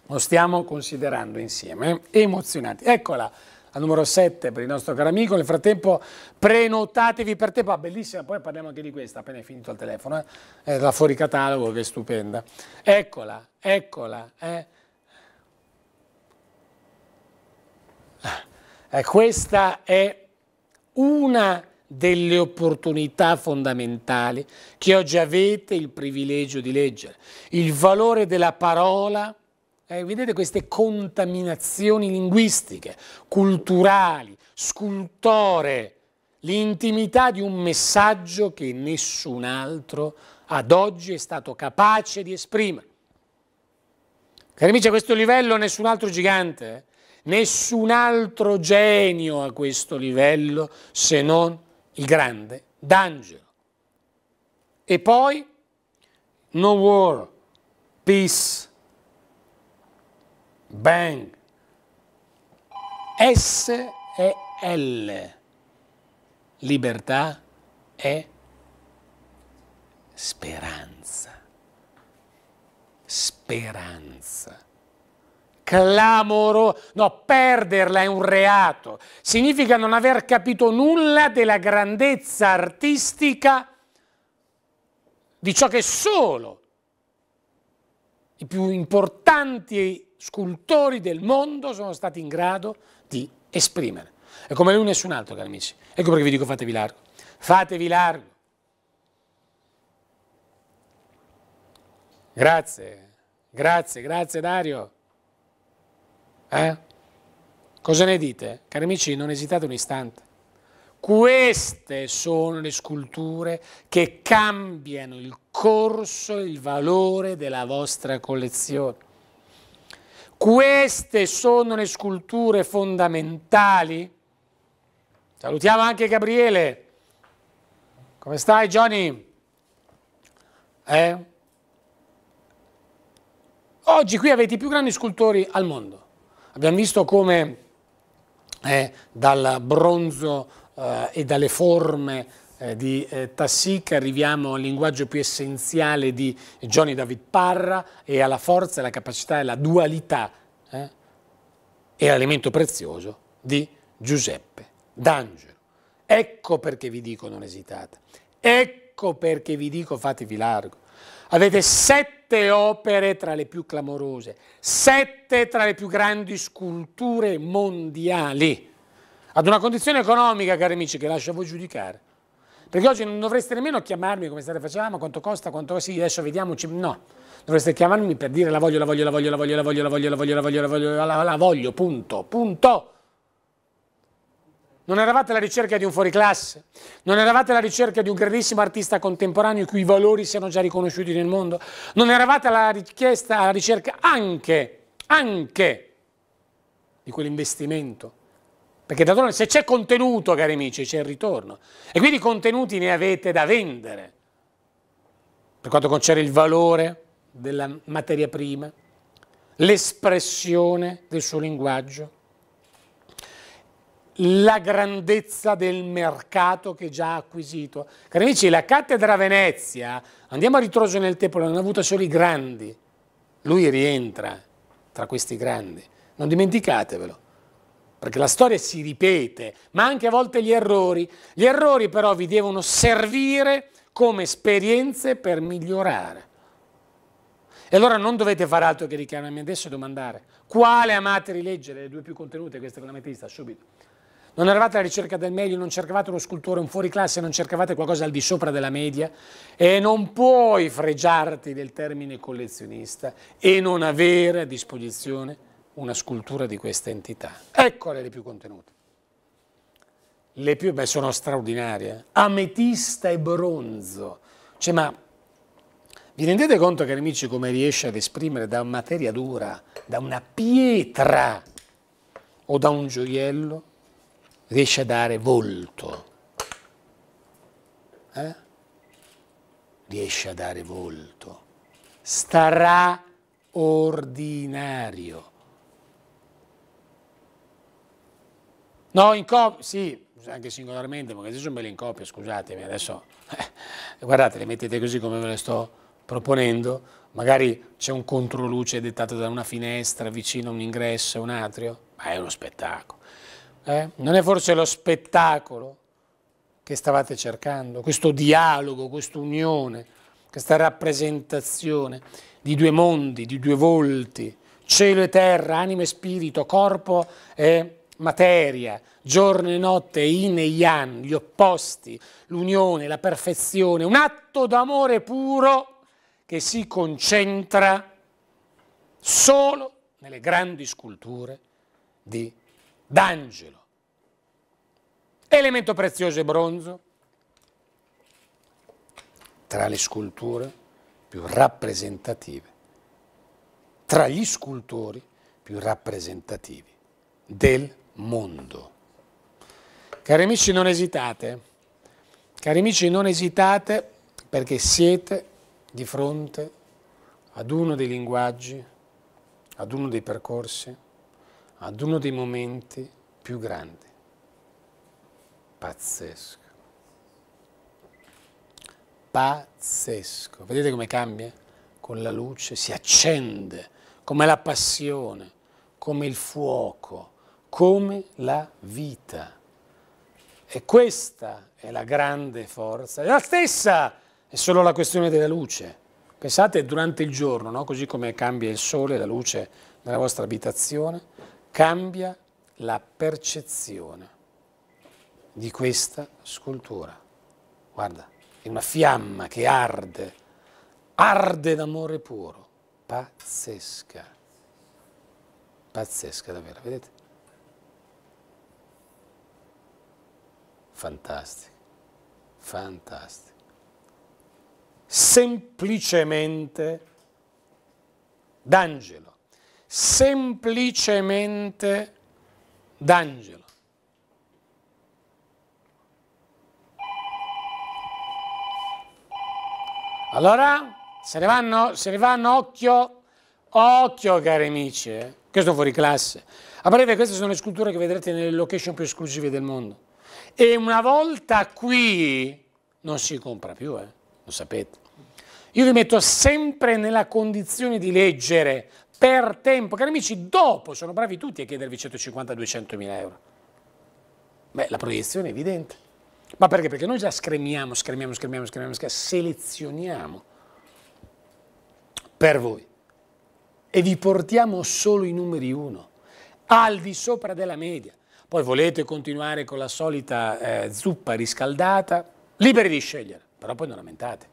lo, stiamo considerando insieme, eh? emozionanti. Eccola, al numero 7 per il nostro caro amico, nel frattempo prenotatevi per tempo, ah, bellissima, poi parliamo anche di questa, appena è finito il telefono, eh? è la fuori catalogo che è stupenda. Eccola, eccola, eh? eh questa è una delle opportunità fondamentali che oggi avete il privilegio di leggere. Il valore della parola, eh, vedete queste contaminazioni linguistiche, culturali, scultore, l'intimità di un messaggio che nessun altro ad oggi è stato capace di esprimere. Cari amici, a questo livello nessun altro gigante, eh? nessun altro genio a questo livello se non il grande D'Angelo. E poi No War, Peace, Bang, S e L, libertà e speranza. Speranza clamoro, no, perderla è un reato, significa non aver capito nulla della grandezza artistica di ciò che solo i più importanti scultori del mondo sono stati in grado di esprimere. E come lui nessun altro, cari amici. Ecco perché vi dico fatevi largo. Fatevi largo. Grazie, grazie, grazie Dario. Eh? Cosa ne dite? Cari amici, non esitate un istante. Queste sono le sculture che cambiano il corso e il valore della vostra collezione. Queste sono le sculture fondamentali. Salutiamo anche Gabriele. Come stai Johnny? Eh? Oggi qui avete i più grandi scultori al mondo. Abbiamo visto come eh, dal bronzo eh, e dalle forme eh, di eh, Tassic arriviamo al linguaggio più essenziale di Johnny David Parra e alla forza, alla capacità e alla dualità eh, e all'elemento prezioso di Giuseppe D'Angelo. Ecco perché vi dico non esitate, ecco perché vi dico fatevi largo. Avete sette opere tra le più clamorose, sette tra le più grandi sculture mondiali, ad una condizione economica, cari amici, che lascio a voi giudicare. Perché oggi non dovreste nemmeno chiamarmi come state facendo, quanto costa, quanto sì, adesso vediamoci, no. Dovreste chiamarmi per dire la voglio, la voglio, la voglio, la voglio, la voglio, la voglio, la voglio, la voglio, la voglio, la voglio, punto, punto. Non eravate alla ricerca di un fuoriclasse, non eravate alla ricerca di un grandissimo artista contemporaneo i cui valori siano già riconosciuti nel mondo, non eravate alla, alla ricerca anche, anche di quell'investimento. Perché d'altronde se c'è contenuto, cari amici, c'è il ritorno. E quindi contenuti ne avete da vendere. per quanto concerne il valore della materia prima, l'espressione del suo linguaggio, la grandezza del mercato che già ha acquisito. Cari amici, la cattedra Venezia, andiamo a ritroso nel tempo, l'hanno avuta solo i grandi. Lui rientra tra questi grandi. Non dimenticatevelo, perché la storia si ripete, ma anche a volte gli errori. Gli errori però vi devono servire come esperienze per migliorare. E allora non dovete fare altro che richiamarmi adesso e domandare quale amate rileggere, le due più contenute, queste con la metista, subito. Non eravate alla ricerca del meglio, non cercavate uno scultore, un fuoriclasse, non cercavate qualcosa al di sopra della media e non puoi fregiarti del termine collezionista e non avere a disposizione una scultura di questa entità. Eccole le più contenute. Le più, beh, sono straordinarie. Ametista e bronzo. Cioè, ma vi rendete conto, cari amici, come riesce ad esprimere da materia dura, da una pietra o da un gioiello, riesce a dare volto. Eh? Riesce a dare volto. Starà ordinario. No, in coppia, sì, anche singolarmente, magari sono belle in coppia, scusatemi, adesso, eh, guardate, le mettete così come ve le sto proponendo, magari c'è un controluce dettato da una finestra vicino a un ingresso, un atrio, ma è uno spettacolo. Eh? Non è forse lo spettacolo che stavate cercando, questo dialogo, questa unione, questa rappresentazione di due mondi, di due volti, cielo e terra, anima e spirito, corpo e materia, giorno e notte, yin e yang, gli opposti, l'unione, la perfezione, un atto d'amore puro che si concentra solo nelle grandi sculture di d'angelo. Elemento prezioso e bronzo, tra le sculture più rappresentative, tra gli scultori più rappresentativi del mondo. Cari amici, non esitate, cari amici, non esitate perché siete di fronte ad uno dei linguaggi, ad uno dei percorsi ad uno dei momenti più grandi. Pazzesco. Pazzesco. Vedete come cambia? Con la luce si accende, come la passione, come il fuoco, come la vita. E questa è la grande forza. La stessa è solo la questione della luce. Pensate durante il giorno, no? così come cambia il sole, la luce nella vostra abitazione, cambia la percezione di questa scultura. Guarda, è una fiamma che arde, arde d'amore puro, pazzesca, pazzesca davvero, vedete? Fantastico, fantastico. Semplicemente d'angelo semplicemente d'angelo. Allora, se ne vanno, se ne vanno occhio, occhio cari amici, eh? questo fuori classe. A breve queste sono le sculture che vedrete nelle location più esclusive del mondo. E una volta qui non si compra più, eh? lo sapete. Io vi metto sempre nella condizione di leggere per tempo. Cari amici, dopo sono bravi tutti a chiedervi 150-200 mila euro. Beh, la proiezione è evidente. Ma perché? Perché noi già scremiamo, scremiamo, scremiamo, scremiamo, scremiamo selezioniamo per voi e vi portiamo solo i numeri uno, al di sopra della media. Poi volete continuare con la solita eh, zuppa riscaldata, liberi di scegliere, però poi non lamentate.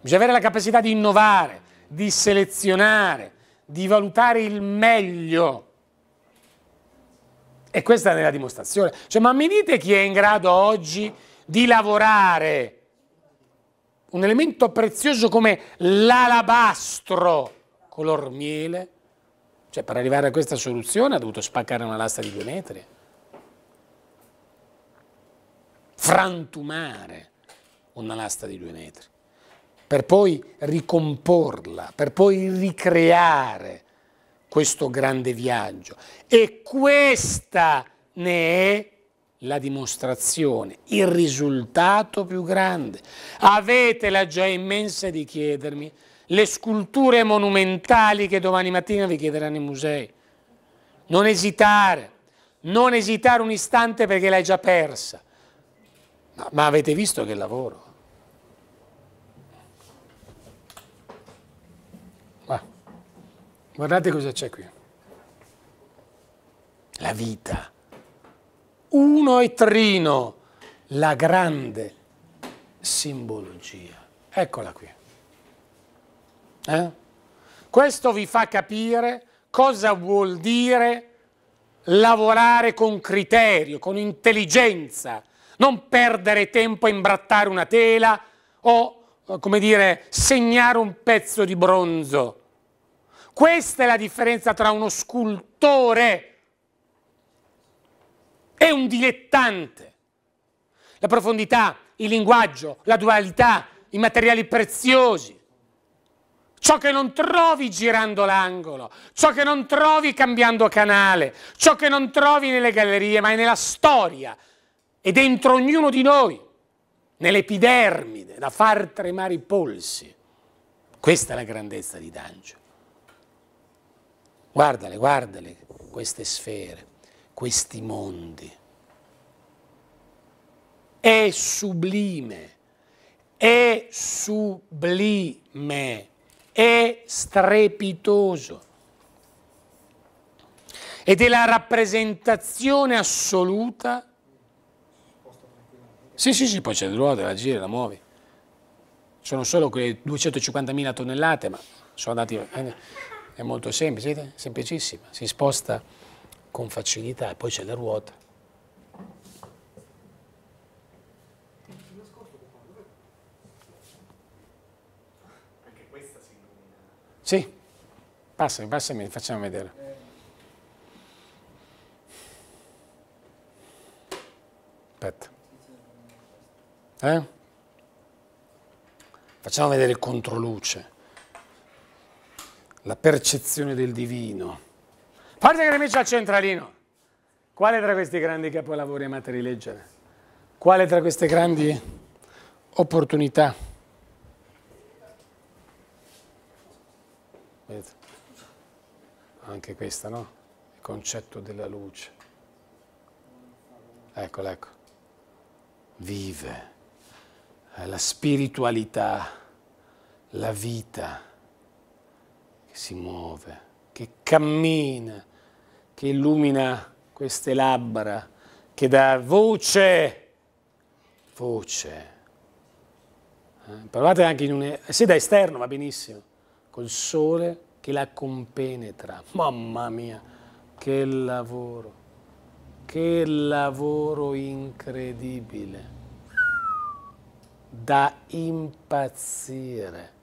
Bisogna avere la capacità di innovare, di selezionare, di valutare il meglio. E questa è la dimostrazione. Cioè, ma mi dite chi è in grado oggi di lavorare un elemento prezioso come l'alabastro color miele? Cioè, per arrivare a questa soluzione ha dovuto spaccare una lastra di due metri. Frantumare una lastra di due metri. Per poi ricomporla, per poi ricreare questo grande viaggio. E questa ne è la dimostrazione, il risultato più grande. Avete la gioia immensa di chiedermi le sculture monumentali che domani mattina vi chiederanno i musei. Non esitare, non esitare un istante perché l'hai già persa. Ma, ma avete visto che lavoro? Guardate cosa c'è qui. La vita. Uno e trino, la grande simbologia. Eccola qui. Eh? Questo vi fa capire cosa vuol dire lavorare con criterio, con intelligenza, non perdere tempo a imbrattare una tela o, come dire, segnare un pezzo di bronzo questa è la differenza tra uno scultore e un dilettante. La profondità, il linguaggio, la dualità, i materiali preziosi. Ciò che non trovi girando l'angolo, ciò che non trovi cambiando canale, ciò che non trovi nelle gallerie, ma è nella storia e dentro ognuno di noi, nell'epidermide, da far tremare i polsi. Questa è la grandezza di D'Angelo. Guardale, guardale queste sfere, questi mondi. È sublime, è sublime, è strepitoso. Ed è la rappresentazione assoluta. Sì, sì, sì, poi c'è il ruote, la gira, la muovi. Sono solo quelle 250.000 tonnellate, ma sono andati è molto semplice, semplicissima, si sposta con facilità e poi c'è la ruota. Sì, passami, passami, facciamo vedere. Aspetta. Eh? Facciamo vedere il controluce la percezione del divino. Forza che amici al centralino. Quale tra questi grandi capolavori amate rileggere? Quale tra queste grandi opportunità? Vedete? Anche questa, no? Il concetto della luce. Eccola, ecco. Vive la spiritualità, la vita si muove, che cammina, che illumina queste labbra, che dà voce, voce. Eh, provate anche in un... Se da esterno va benissimo, col sole che la compenetra. Mamma mia, che lavoro, che lavoro incredibile, da impazzire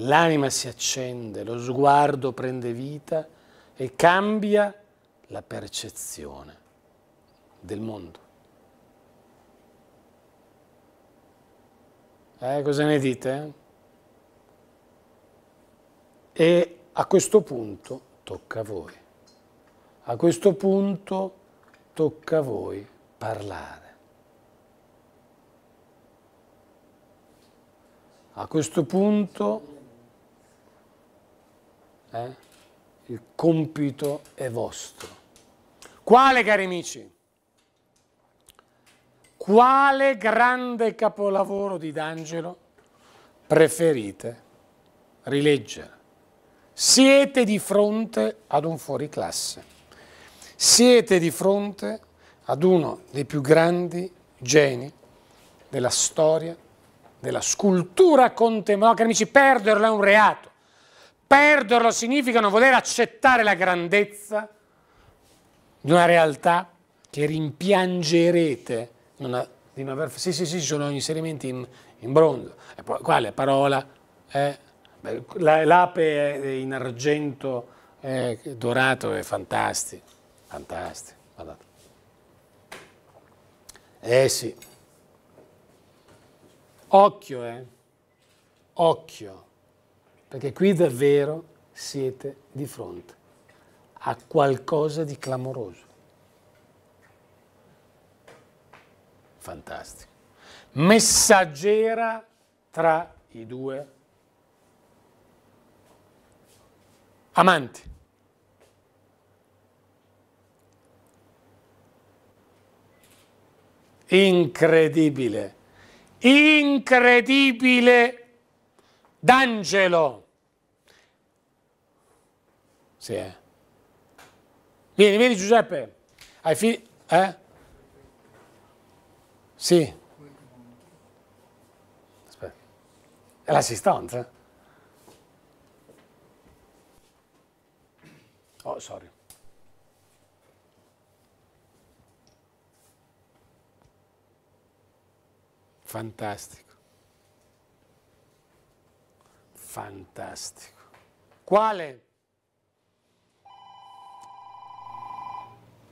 l'anima si accende, lo sguardo prende vita e cambia la percezione del mondo. Eh, cosa ne dite? E a questo punto tocca a voi. A questo punto tocca a voi parlare. A questo punto eh? il compito è vostro. Quale, cari amici? Quale grande capolavoro di D'Angelo preferite rileggere? Siete di fronte ad un fuoriclasse. Siete di fronte ad uno dei più grandi geni della storia, della scultura contemporanea. Cari amici, perderlo è un reato. Perderlo significa non voler accettare la grandezza di una realtà che rimpiangerete non di non aver... Sì, sì, sì, ci sono inserimenti in, in bronzo. E poi, quale parola? Eh? L'ape in argento eh, dorato è fantastico, fantastico. Guardate. Eh sì. Occhio, eh. occhio, perché qui davvero siete di fronte a qualcosa di clamoroso. Fantastico. Messaggera tra i due amanti. Incredibile, incredibile d'angelo. Sì, eh. Vieni, vieni Giuseppe. Hai finito? Eh? Sì. Aspetta. È l'assistenza? Oh, sorry. Fantastico. Fantastico. Quale?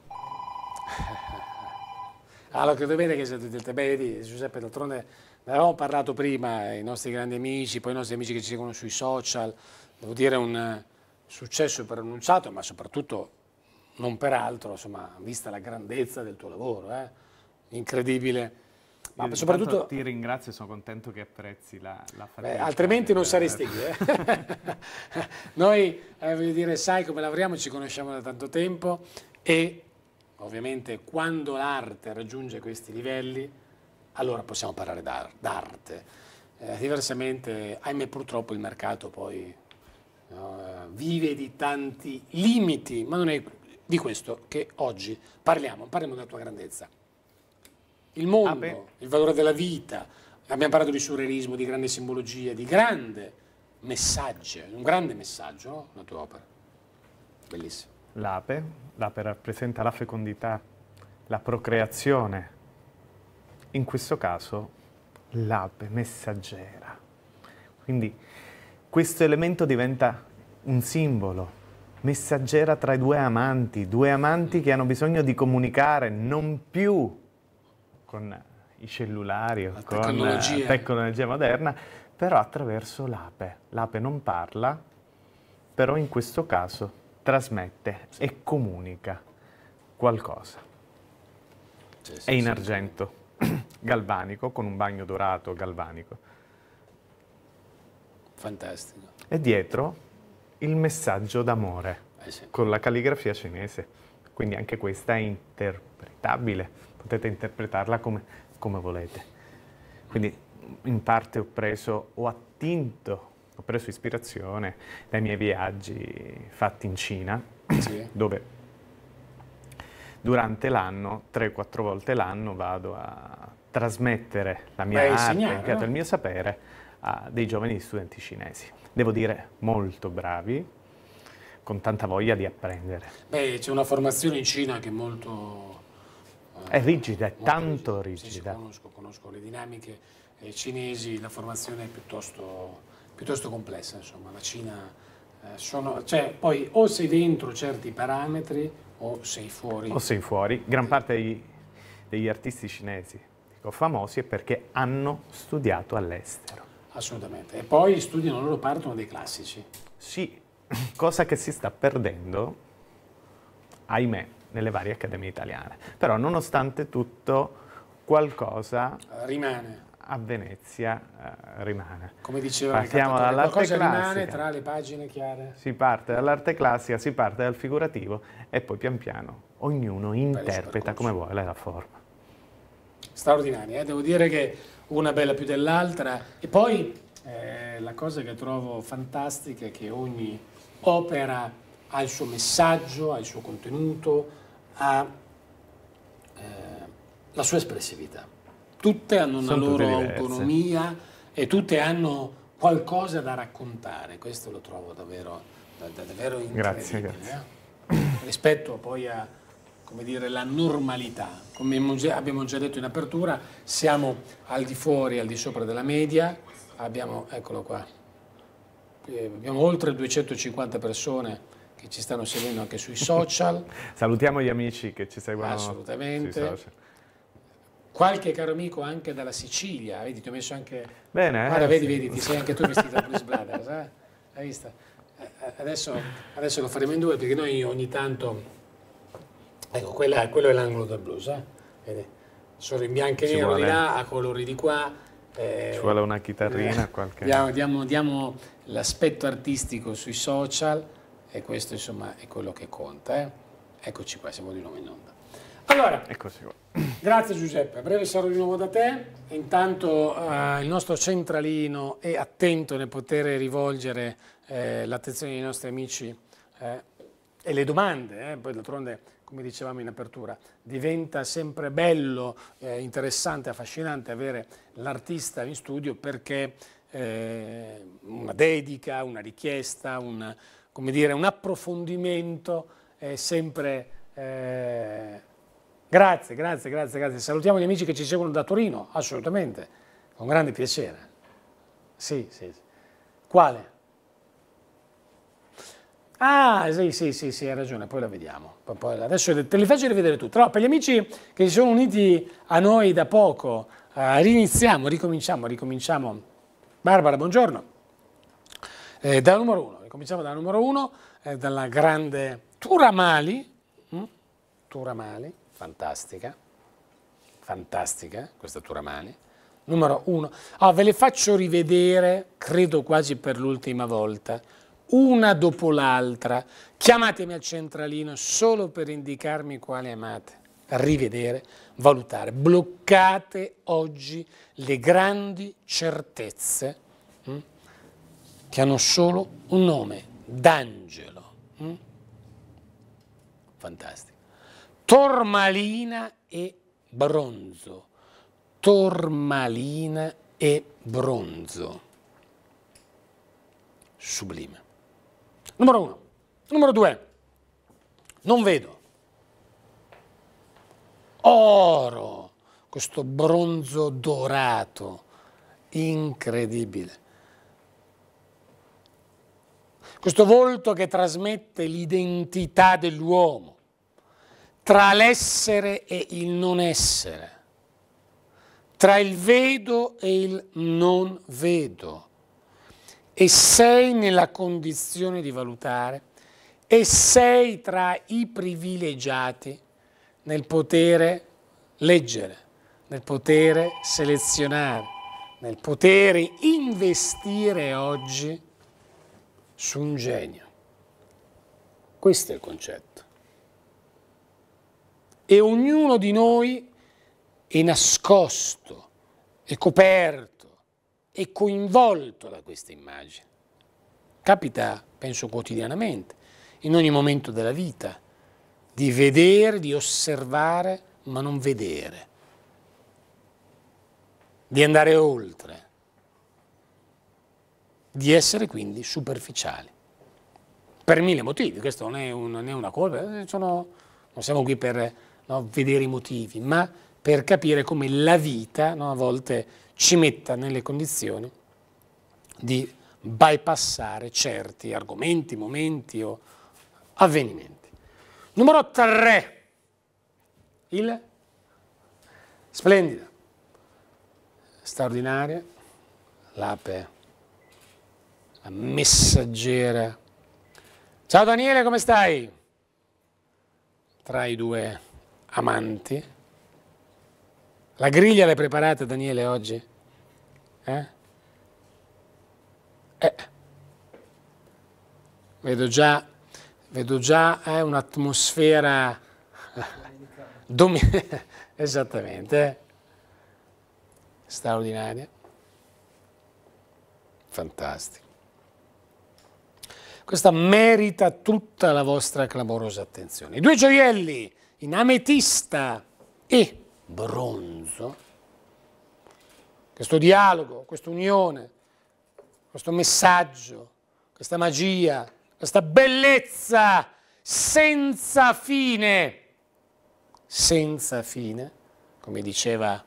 Allora, credo bene che siete tutti beh, vedi, Giuseppe, d'altronde ne avevamo parlato prima, i nostri grandi amici, poi i nostri amici che ci seguono sui social, devo dire un successo preannunciato, ma soprattutto non per altro, insomma, vista la grandezza del tuo lavoro, eh? incredibile.
Ma soprattutto ti ringrazio, sono contento che apprezzi la, la
Beh, altrimenti non saresti qui. Eh? Noi, eh, voglio dire, sai come lavoriamo, ci conosciamo da tanto tempo e Ovviamente quando l'arte raggiunge questi livelli, allora possiamo parlare d'arte. Eh, diversamente, ahimè purtroppo il mercato poi no, eh, vive di tanti limiti, ma non è di questo che oggi parliamo, parliamo della tua grandezza. Il mondo, ah, il valore della vita, abbiamo parlato di surrealismo, di grande simbologia, di grande messaggio, un grande messaggio, no? la tua opera. Bellissimo
l'ape, l'ape rappresenta la fecondità, la procreazione, in questo caso l'ape messaggera. Quindi questo elemento diventa un simbolo, messaggera tra i due amanti, due amanti che hanno bisogno di comunicare non più con i cellulari o la con tecnologia. la tecnologia moderna, però attraverso l'ape. L'ape non parla, però in questo caso trasmette sì. e comunica qualcosa. Sì, sì, È in argento, galvanico, con un bagno dorato galvanico.
Fantastico.
E dietro il messaggio d'amore, eh con la calligrafia cinese. Quindi anche questa è interpretabile, potete interpretarla come, come volete. Quindi in parte ho preso, ho attinto ho preso ispirazione dai miei viaggi fatti in Cina, sì. dove durante l'anno, 3-4 volte l'anno, vado a trasmettere la mia Beh, arte, no? il mio sapere a dei giovani studenti cinesi. Devo dire molto bravi, con tanta voglia di apprendere.
Beh, c'è una formazione in Cina che è molto...
Eh, è rigida, è tanto rigida.
Sì, sì, conosco, conosco le dinamiche eh, cinesi, la formazione è piuttosto piuttosto complessa, insomma, la Cina eh, sono, cioè, poi o sei dentro certi parametri o sei fuori.
O sei fuori, gran parte degli, degli artisti cinesi, dico famosi, è perché hanno studiato all'estero.
Assolutamente, e poi studiano, loro partono dei classici.
Sì, cosa che si sta perdendo, ahimè, nelle varie accademie italiane. Però nonostante tutto qualcosa
rimane
a Venezia eh, rimane.
Come diceva
Partiamo dall'arte classica.
rimane tra le pagine chiare.
Si parte dall'arte classica, si parte dal figurativo e poi pian piano ognuno interpreta come vuole la forma.
Straordinaria, eh? devo dire che una bella più dell'altra. E poi eh, la cosa che trovo fantastica è che ogni opera ha il suo messaggio, ha il suo contenuto, ha eh, sua espressività tutte hanno una Sono loro autonomia e tutte hanno qualcosa da raccontare, questo lo trovo davvero, davvero incredibile. Grazie, grazie. Eh? Rispetto poi a come dire, la normalità. Come abbiamo già detto in apertura, siamo al di fuori, al di sopra della media, abbiamo, eccolo qua, eh, abbiamo oltre 250 persone che ci stanno seguendo anche sui social.
Salutiamo gli amici che ci seguono
Assolutamente. qualche caro amico anche dalla Sicilia, vedi ti ho messo anche...
Bene,
Guarda,
eh,
vedi,
sì.
vedi, ti sei anche tu vestito da Blues Brothers, eh? Hai visto? Eh, Adesso, adesso lo faremo in due perché noi ogni tanto... Ecco, quella- quello è l'angolo del blues, eh? Vedi? Sono in bianco e nero di là, a colori di qua. eh,
Ci vuole una chitarrina,
eh,
qualche...
Diamo, diamo- diamo l'aspetto artistico sui social e questo insomma è quello che conta. eh. Eccoci qua, siamo di nuovo in onda. Allora,
Eccoci qua.
grazie Giuseppe, a breve sarò di nuovo da te. Intanto eh, il nostro centralino è attento nel poter rivolgere eh, l'attenzione dei nostri amici eh, e le domande, eh, poi d'altronde come dicevamo in apertura, diventa sempre bello, eh, interessante, affascinante avere l'artista in studio perché una dedica, una richiesta, un, come dire, un approfondimento eh, sempre... Eh, grazie, grazie, grazie, grazie. Salutiamo gli amici che ci seguono da Torino, assolutamente, con grande piacere. Sì, sì. sì. Quale? Ah, sì, sì, sì, sì, hai ragione, poi la vediamo. Poi, adesso te li faccio rivedere tutti. Però per gli amici che si sono uniti a noi da poco, eh, riniziamo, ricominciamo, ricominciamo. Barbara, buongiorno. Eh, dal numero uno. Cominciamo dal numero uno, eh, dalla grande Turamali, mm? Turamali, fantastica, fantastica questa Turamali, numero uno. Ah, ve le faccio rivedere, credo quasi per l'ultima volta, una dopo l'altra. Chiamatemi al centralino solo per indicarmi quale amate rivedere, valutare. Bloccate oggi le grandi certezze che hanno solo un nome, d'angelo. mm? Fantastico. Tormalina e bronzo. Tormalina e bronzo. Sublime. Numero uno. Numero due. Non vedo. Oro. Questo bronzo dorato. Incredibile. Questo volto che trasmette l'identità dell'uomo tra l'essere e il non essere, tra il vedo e il non vedo. E sei nella condizione di valutare e sei tra i privilegiati nel potere leggere, nel potere selezionare, nel potere investire oggi su un genio. Questo è il concetto. E ognuno di noi è nascosto, è coperto, è coinvolto da questa immagine. Capita, penso quotidianamente, in ogni momento della vita, di vedere, di osservare, ma non vedere, di andare oltre, di essere quindi superficiali. Per mille motivi, questo non è, non è una colpa, eh, sono- non siamo qui per no, vedere i motivi, ma per capire come la vita no, a volte ci metta nelle condizioni di bypassare certi argomenti, momenti o avvenimenti. Numero 3, il splendida, straordinaria, l'ape, la messaggera. Ciao Daniele, come stai? Tra i due amanti. La griglia l'hai preparata Daniele oggi? Eh? Eh. Vedo già, vedo già eh, un'atmosfera esattamente eh. straordinaria, fantastica. Questa merita tutta la vostra clamorosa attenzione. I due gioielli in ametista e bronzo, questo dialogo, questa unione, questo messaggio, questa magia, questa bellezza senza fine, senza fine, come diceva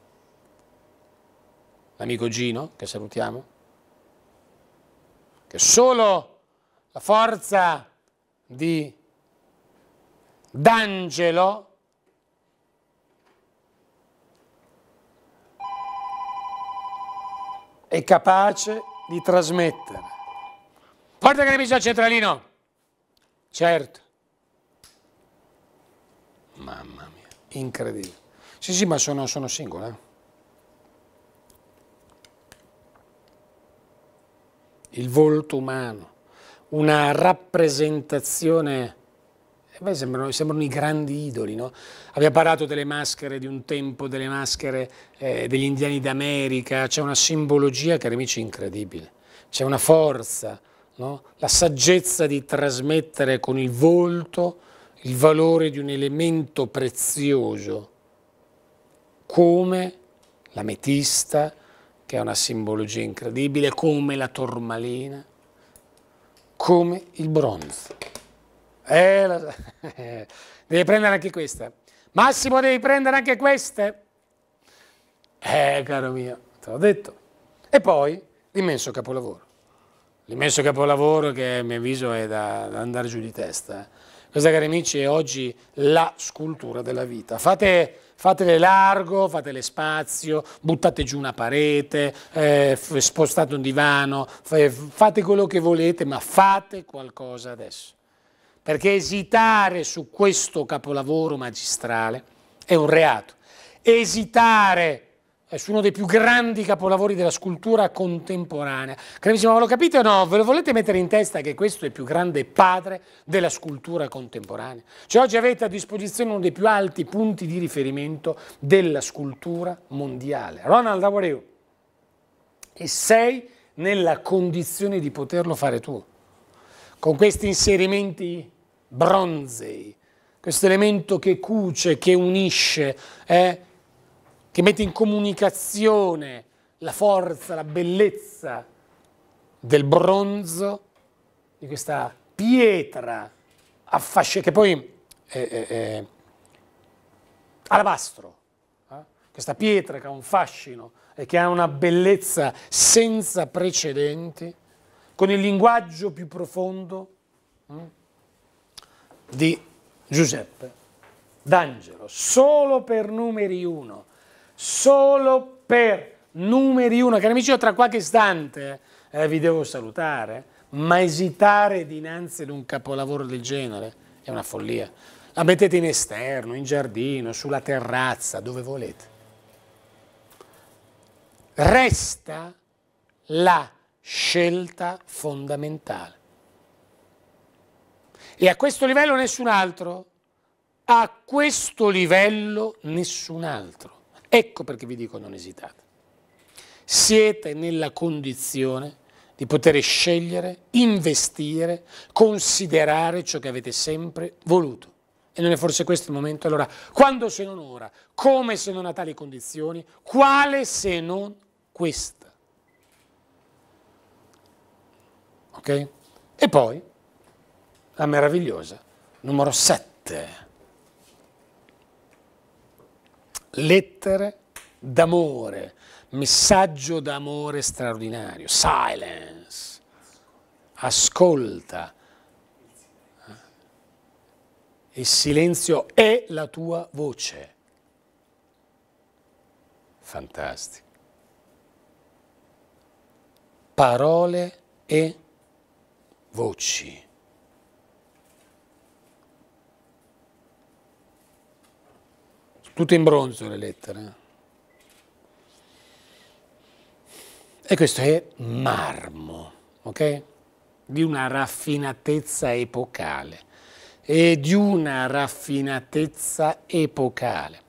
l'amico Gino, che salutiamo, che solo la forza di D'Angelo è capace di trasmettere. Porta che ne bisogna centralino. Certo. Mamma mia, incredibile. Sì, sì, ma sono, sono singolo. Eh. Il volto umano, una rappresentazione Beh, sembrano, sembrano, i grandi idoli, no? Abbiamo parlato delle maschere di un tempo, delle maschere eh, degli indiani d'America, c'è una simbologia, cari amici, incredibile. C'è una forza, no? la saggezza di trasmettere con il volto il valore di un elemento prezioso, come l'ametista, che è una simbologia incredibile, come la tormalina, come il bronzo. Eh, lo... devi prendere anche queste. Massimo, devi prendere anche queste? Eh, caro mio, te l'ho detto. E poi l'immenso capolavoro. L'immenso capolavoro che a mio avviso è da, da andare giù di testa. Questa, cari amici, è oggi la scultura della vita. Fate, fatele largo, fatele spazio, buttate giù una parete, eh, spostate un divano, fate quello che volete, ma fate qualcosa adesso perché esitare su questo capolavoro magistrale è un reato. Esitare su uno dei più grandi capolavori della scultura contemporanea. Carissimo, ma lo capite o no? Ve lo volete mettere in testa che questo è il più grande padre della scultura contemporanea? Cioè oggi avete a disposizione uno dei più alti punti di riferimento della scultura mondiale. Ronald, how are? E sei nella condizione di poterlo fare tu. Con questi inserimenti bronzei, questo elemento che cuce, che unisce, eh, che mette in comunicazione la forza, la bellezza del bronzo, di questa pietra affascinante, che poi è, è, è alabastro, eh? questa pietra che ha un fascino e che ha una bellezza senza precedenti, con il linguaggio più profondo. Eh? di Giuseppe D'Angelo, solo per numeri uno, solo per numeri uno. Cari amici, io tra qualche istante eh, vi devo salutare, ma esitare dinanzi ad un capolavoro del genere è una follia. La mettete in esterno, in giardino, sulla terrazza, dove volete. Resta la scelta fondamentale. E a questo livello nessun altro. A questo livello nessun altro. Ecco perché vi dico non esitate. Siete nella condizione di poter scegliere, investire, considerare ciò che avete sempre voluto. E non è forse questo il momento? Allora, quando se non ora? Come se non a tali condizioni? Quale se non questa? Ok? E poi la meravigliosa numero 7. Lettere d'amore, messaggio d'amore straordinario, silence, ascolta. Il silenzio è la tua voce. Fantastico. Parole e voci. Tutte in bronzo le lettere. E questo è marmo, ok? Di una raffinatezza epocale. E di una raffinatezza epocale.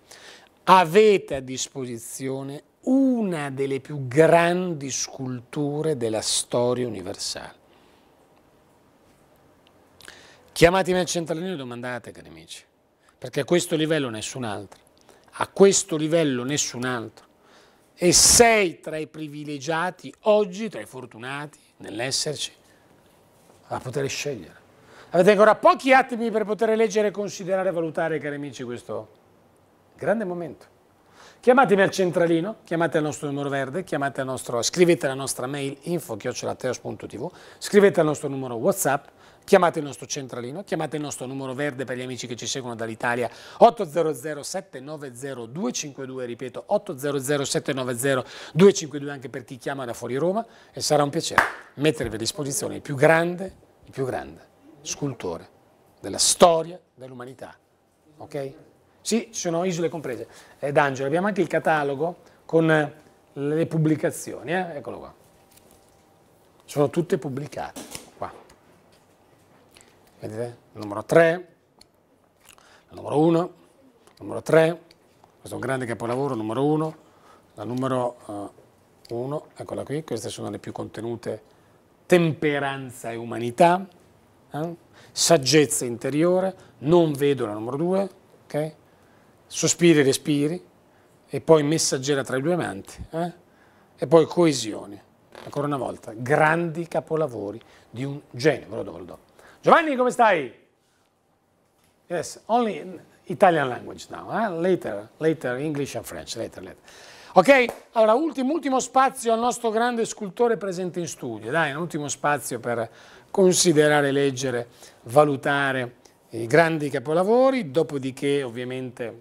Avete a disposizione una delle più grandi sculture della storia universale. Chiamatemi al centralino e domandate, cari amici, perché a questo livello nessun altro a questo livello nessun altro. E sei tra i privilegiati oggi, tra i fortunati nell'esserci, a poter scegliere. Avete ancora pochi attimi per poter leggere, considerare valutare, cari amici, questo grande momento Chiamatemi al centralino, chiamate al nostro numero verde, chiamate al nostro, scrivete alla nostra mail info-teos.tv, scrivete al nostro numero WhatsApp, chiamate il nostro centralino, chiamate il nostro numero verde per gli amici che ci seguono dall'Italia 800 790 252, ripeto 800 790 252 anche per chi chiama da fuori Roma e sarà un piacere mettervi a disposizione il più grande, il più grande scultore della storia dell'umanità. Ok? Sì, ci sono isole comprese. Ed Angelo, abbiamo anche il catalogo con le pubblicazioni, eh? eccolo qua. Sono tutte pubblicate. Vedete? Il numero 3, il numero 1, il numero 3, questo è un grande capolavoro, numero 1, la numero 1, uh, eccola qui, queste sono le più contenute, temperanza e umanità, eh? saggezza interiore, non vedo la numero 2, ok? sospiri e respiri, e poi messaggera tra i due amanti, eh? e poi coesione. Ancora una volta, grandi capolavori di un genio, ve lo do, ve lo do. Giovanni, come stai? Yes, only in Italian language now, eh? later, later English and French, later, later. Ok, allora ultimo, ultimo spazio al nostro grande scultore presente in studio, dai, un ultimo spazio per considerare, leggere, valutare i grandi capolavori, dopodiché ovviamente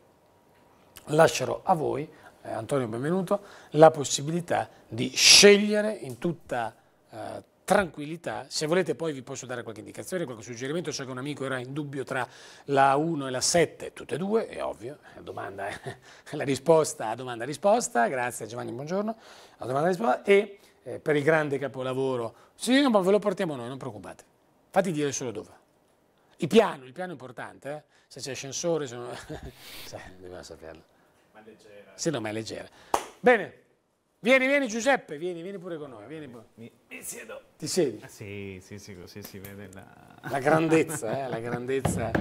lascerò a voi, eh, Antonio benvenuto, la possibilità di scegliere in tutta eh, tranquillità. Se volete poi vi posso dare qualche indicazione, qualche suggerimento. So che un amico era in dubbio tra la 1 e la 7, tutte e due, è ovvio, la, domanda, la risposta a domanda risposta, grazie Giovanni, buongiorno, la domanda risposta, e eh, per il grande capolavoro, sì, ma ve lo portiamo noi, non preoccupate, fatti dire solo dove. Il piano, il piano è importante, eh? se c'è ascensore, se non... cioè, dobbiamo saperlo leggera. Se no, ma è leggera. Bene, vieni, vieni Giuseppe, vieni, vieni pure con noi. Vieni pure.
Mi, mi siedo.
Ti siedi?
Sì, sì, sì, così si vede la...
La grandezza, eh, la grandezza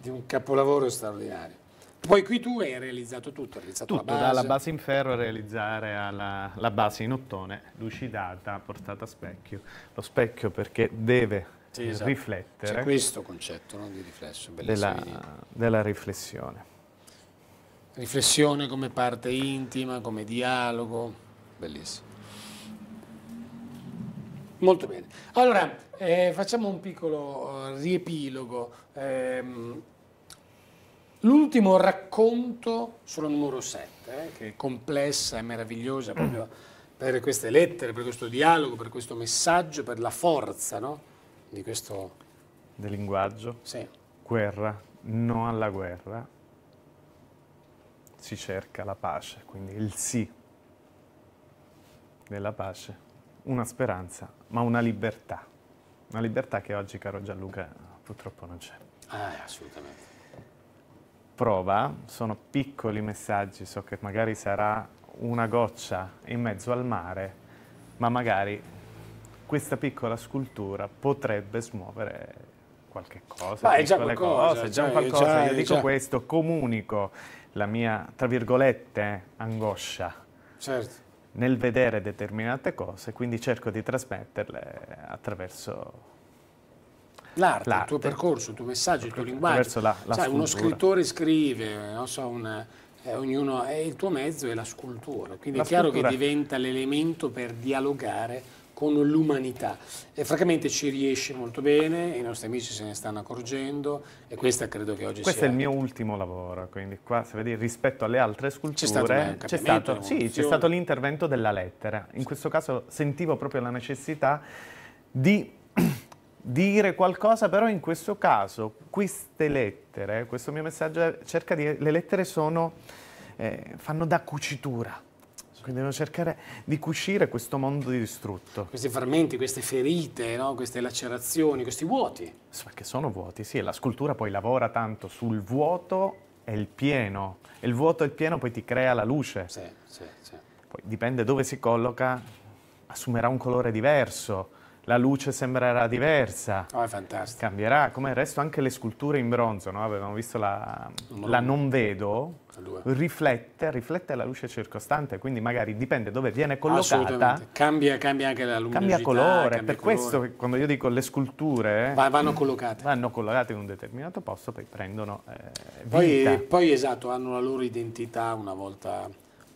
di un capolavoro straordinario. Poi qui tu hai realizzato tutto, hai realizzato
tutto,
la base.
dalla base in ferro a realizzare alla, la base in ottone, lucidata, portata a specchio. Lo specchio perché deve sì, esatto. riflettere.
C'è questo concetto no, di riflesso,
della, della riflessione.
Riflessione come parte intima, come dialogo, bellissimo. Molto bene. Allora, eh, facciamo un piccolo uh, riepilogo. Eh, L'ultimo racconto sulla numero 7, eh, che è complessa e meravigliosa proprio per queste lettere, per questo dialogo, per questo messaggio, per la forza no? di questo...
Del linguaggio.
Sì.
Guerra, no alla guerra, si cerca la pace, quindi il sì della pace, una speranza, ma una libertà. Una libertà che oggi, caro Gianluca, purtroppo non c'è.
Ah, assolutamente.
Prova, sono piccoli messaggi, so che magari sarà una goccia in mezzo al mare, ma magari questa piccola scultura potrebbe smuovere qualche cosa,
Ma è già qualcosa, cose,
già
cioè,
qualcosa.
Già,
Io dico
già.
questo, comunico la mia, tra virgolette, angoscia
certo.
Nel vedere determinate cose, quindi cerco di trasmetterle attraverso
l'arte, il tuo percorso, il tuo messaggio, il tuo linguaggio.
La, la
Sai, uno scrittore scrive, non so, un, eh, ognuno, è il tuo mezzo è la scultura, quindi
La
è chiaro
scultura.
che diventa l'elemento per dialogare con l'umanità. E francamente ci riesce molto bene, i nostri amici se ne stanno accorgendo e questa credo che oggi
Questo
sia...
è il mio ultimo lavoro, quindi qua se vedi rispetto alle altre sculture c'è stato, sì, c'è stato l'intervento della lettera. In questo caso sentivo proprio la necessità di dire qualcosa, però in questo caso queste lettere, questo mio messaggio cerca di... le lettere sono, eh, fanno da cucitura, quindi devo cercare di cucire questo mondo distrutto.
Questi frammenti, queste ferite, no? queste lacerazioni, questi vuoti.
Perché sono vuoti, sì, e la scultura poi lavora tanto sul vuoto e il pieno. E il vuoto e il pieno poi ti crea la luce.
Sì, sì, sì.
Poi dipende dove si colloca, assumerà un colore diverso, la luce sembrerà diversa,
Oh, è fantastico.
cambierà. Come il resto anche le sculture in bronzo, no? avevamo visto la, la non vedo, riflette, riflette la luce circostante, quindi magari dipende dove viene collocata.
Assolutamente. Cambia, cambia anche la luminosità.
Cambia colore,
cambia
per
colore.
questo quando io dico le sculture
Va- vanno collocate.
vanno collocate in un determinato posto, poi prendono eh,
Poi, poi, esatto, hanno la loro identità una volta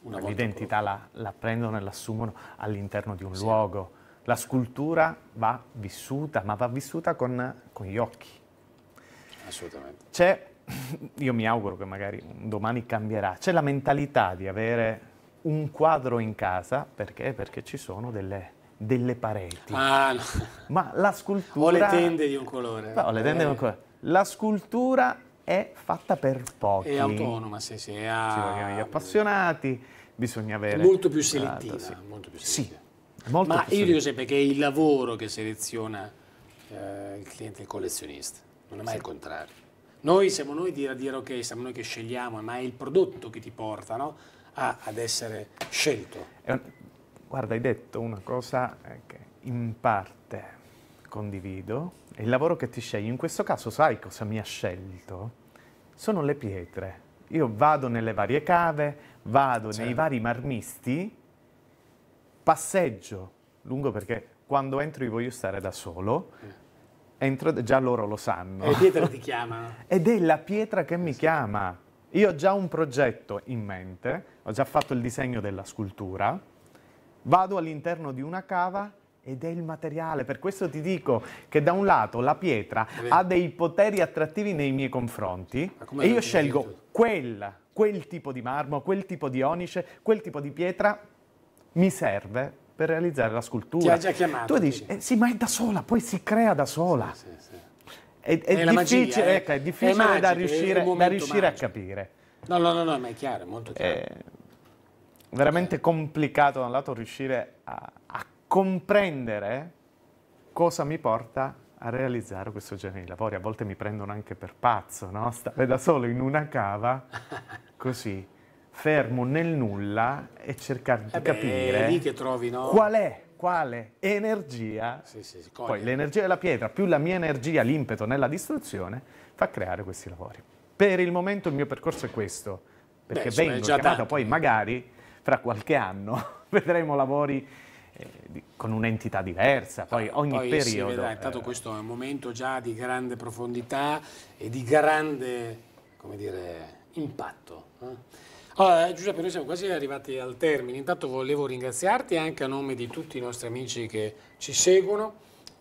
l'identità la, la, prendono e l'assumono all'interno di un sì. luogo. La scultura va vissuta, ma va vissuta con, con gli occhi.
Assolutamente.
C'è, io mi auguro che magari domani cambierà, c'è la mentalità di avere un quadro in casa, perché? Perché ci sono delle, delle pareti.
Ah, no.
Ma la scultura...
O le tende di un colore.
No, le tende eh. di un colore. La scultura è fatta per pochi.
È autonoma, sì, sì. Ha...
Ci vogliono gli appassionati, bisogna avere...
Molto più selettiva. Sì. Molto più selettiva. Sì, molto Ma io dico sempre che è il lavoro che seleziona eh, il cliente il collezionista, non è mai sì. il contrario. Noi siamo noi a dire ok, siamo noi che scegliamo, ma è il prodotto che ti porta no? a, ad essere scelto.
Guarda, hai detto una cosa eh, che in parte condivido, è il lavoro che ti scegli. In questo caso sai cosa mi ha scelto? Sono le pietre. Io vado nelle varie cave, vado certo. nei vari marmisti, passeggio lungo perché quando entro io voglio stare da solo, entro, già loro lo sanno.
E pietra ti chiama.
Ed è la pietra che mi sì. chiama. Io ho già un progetto in mente, ho già fatto il disegno della scultura, vado all'interno di una cava ed è il materiale. Per questo ti dico che da un lato la pietra ha dei poteri attrattivi nei miei confronti e io scelgo quel, quel tipo di marmo, quel tipo di onice, quel tipo di pietra mi serve per realizzare la scultura. Ti
ha già chiamato.
Tu dici, eh, sì, ma è da sola, poi si crea da sola. Sì, sì, sì. È, è, è, difficile, magia, eh. ecco, è difficile magico, da riuscire, da riuscire a capire.
No, no, no, no, ma è chiaro, è molto chiaro. È
veramente complicato da un lato riuscire a, a comprendere cosa mi porta a realizzare questo genere di lavori. A volte mi prendono anche per pazzo, no? Stare da solo in una cava, così, fermo nel nulla e cercare di eh beh, capire
è lì che trovi, no?
qual è quale energia, sì, sì, poi l'energia della pietra più la mia energia, l'impeto nella distruzione, fa creare questi lavori. Per il momento il mio percorso è questo, perché Beh, vengo chiamato tanto. poi magari fra qualche anno vedremo lavori eh, con un'entità diversa, poi ogni poi periodo. Vedrà,
intanto eh, questo è un momento già di grande profondità e di grande, come dire, impatto. Eh? Allora, Giuseppe, noi siamo quasi arrivati al termine. Intanto volevo ringraziarti anche a nome di tutti i nostri amici che ci seguono,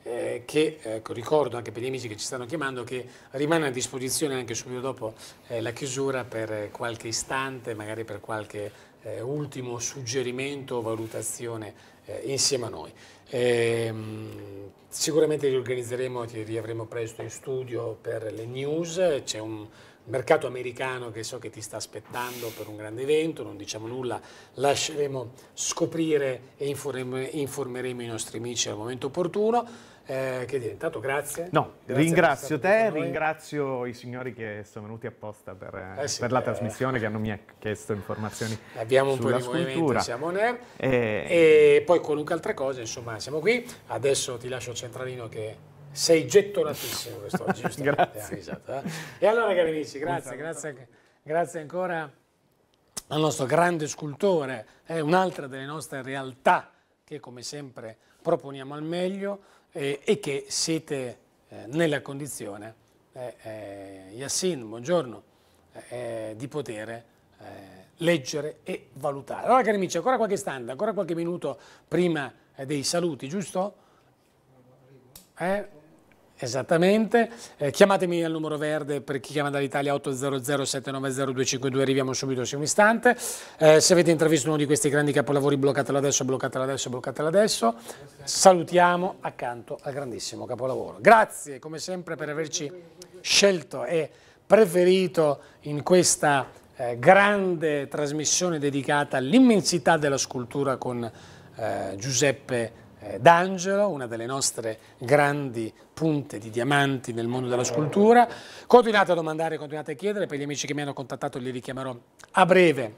eh, che eh, ricordo anche per gli amici che ci stanno chiamando che rimane a disposizione anche subito dopo eh, la chiusura per qualche istante, magari per qualche eh, ultimo suggerimento o valutazione eh, insieme a noi. Ehm, sicuramente riorganizzeremo, ti riavremo presto in studio per le news, c'è un mercato americano che so che ti sta aspettando per un grande evento, non diciamo nulla, lasceremo scoprire e informeremo i nostri amici al momento opportuno. Eh, che dire, intanto grazie.
No, grazie ringrazio te, ringrazio i signori che sono venuti apposta per, eh sì, per la eh, trasmissione, che hanno mi chiesto informazioni
Abbiamo un
po'
di
scultura.
movimento, siamo air. E... e poi qualunque altra cosa, insomma, siamo qui. Adesso ti lascio il centralino che sei gettonatissimo quest'oggi,
grazie.
eh? E allora cari amici, grazie, grazie, grazie ancora al nostro grande scultore, è un'altra delle nostre realtà che come sempre proponiamo al meglio eh, e che siete eh, nella condizione, eh, eh Yassin, buongiorno, eh, di poter eh, leggere e valutare. Allora cari amici, ancora qualche stand, ancora qualche minuto prima dei saluti, giusto? Eh? Esattamente, eh, chiamatemi al numero verde per chi chiama dall'Italia 800 790 252, arriviamo subito su un istante. Eh, se avete intravisto uno di questi grandi capolavori bloccatelo adesso, bloccatelo adesso, bloccatelo adesso. Salutiamo accanto al grandissimo capolavoro. Grazie come sempre per averci scelto e preferito in questa eh, grande trasmissione dedicata all'immensità della scultura con eh, Giuseppe eh, D'Angelo, una delle nostre grandi punte di diamanti nel mondo della scultura. Continuate a domandare, continuate a chiedere, per gli amici che mi hanno contattato li richiamerò a breve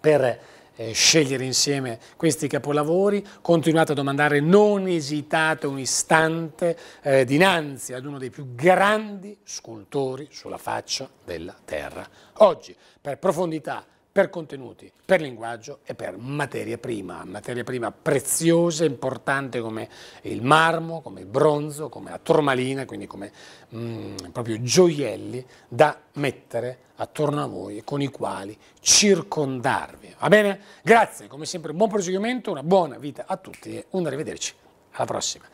per eh, scegliere insieme questi capolavori, continuate a domandare, non esitate un istante eh, dinanzi ad uno dei più grandi scultori sulla faccia della terra. Oggi, per profondità, per contenuti, per linguaggio e per materia prima, materia prima preziosa importante come il marmo, come il bronzo, come la turmalina, quindi come mm, proprio gioielli da mettere attorno a voi e con i quali circondarvi. Va bene? Grazie, come sempre, buon proseguimento, una buona vita a tutti e un arrivederci. Alla prossima.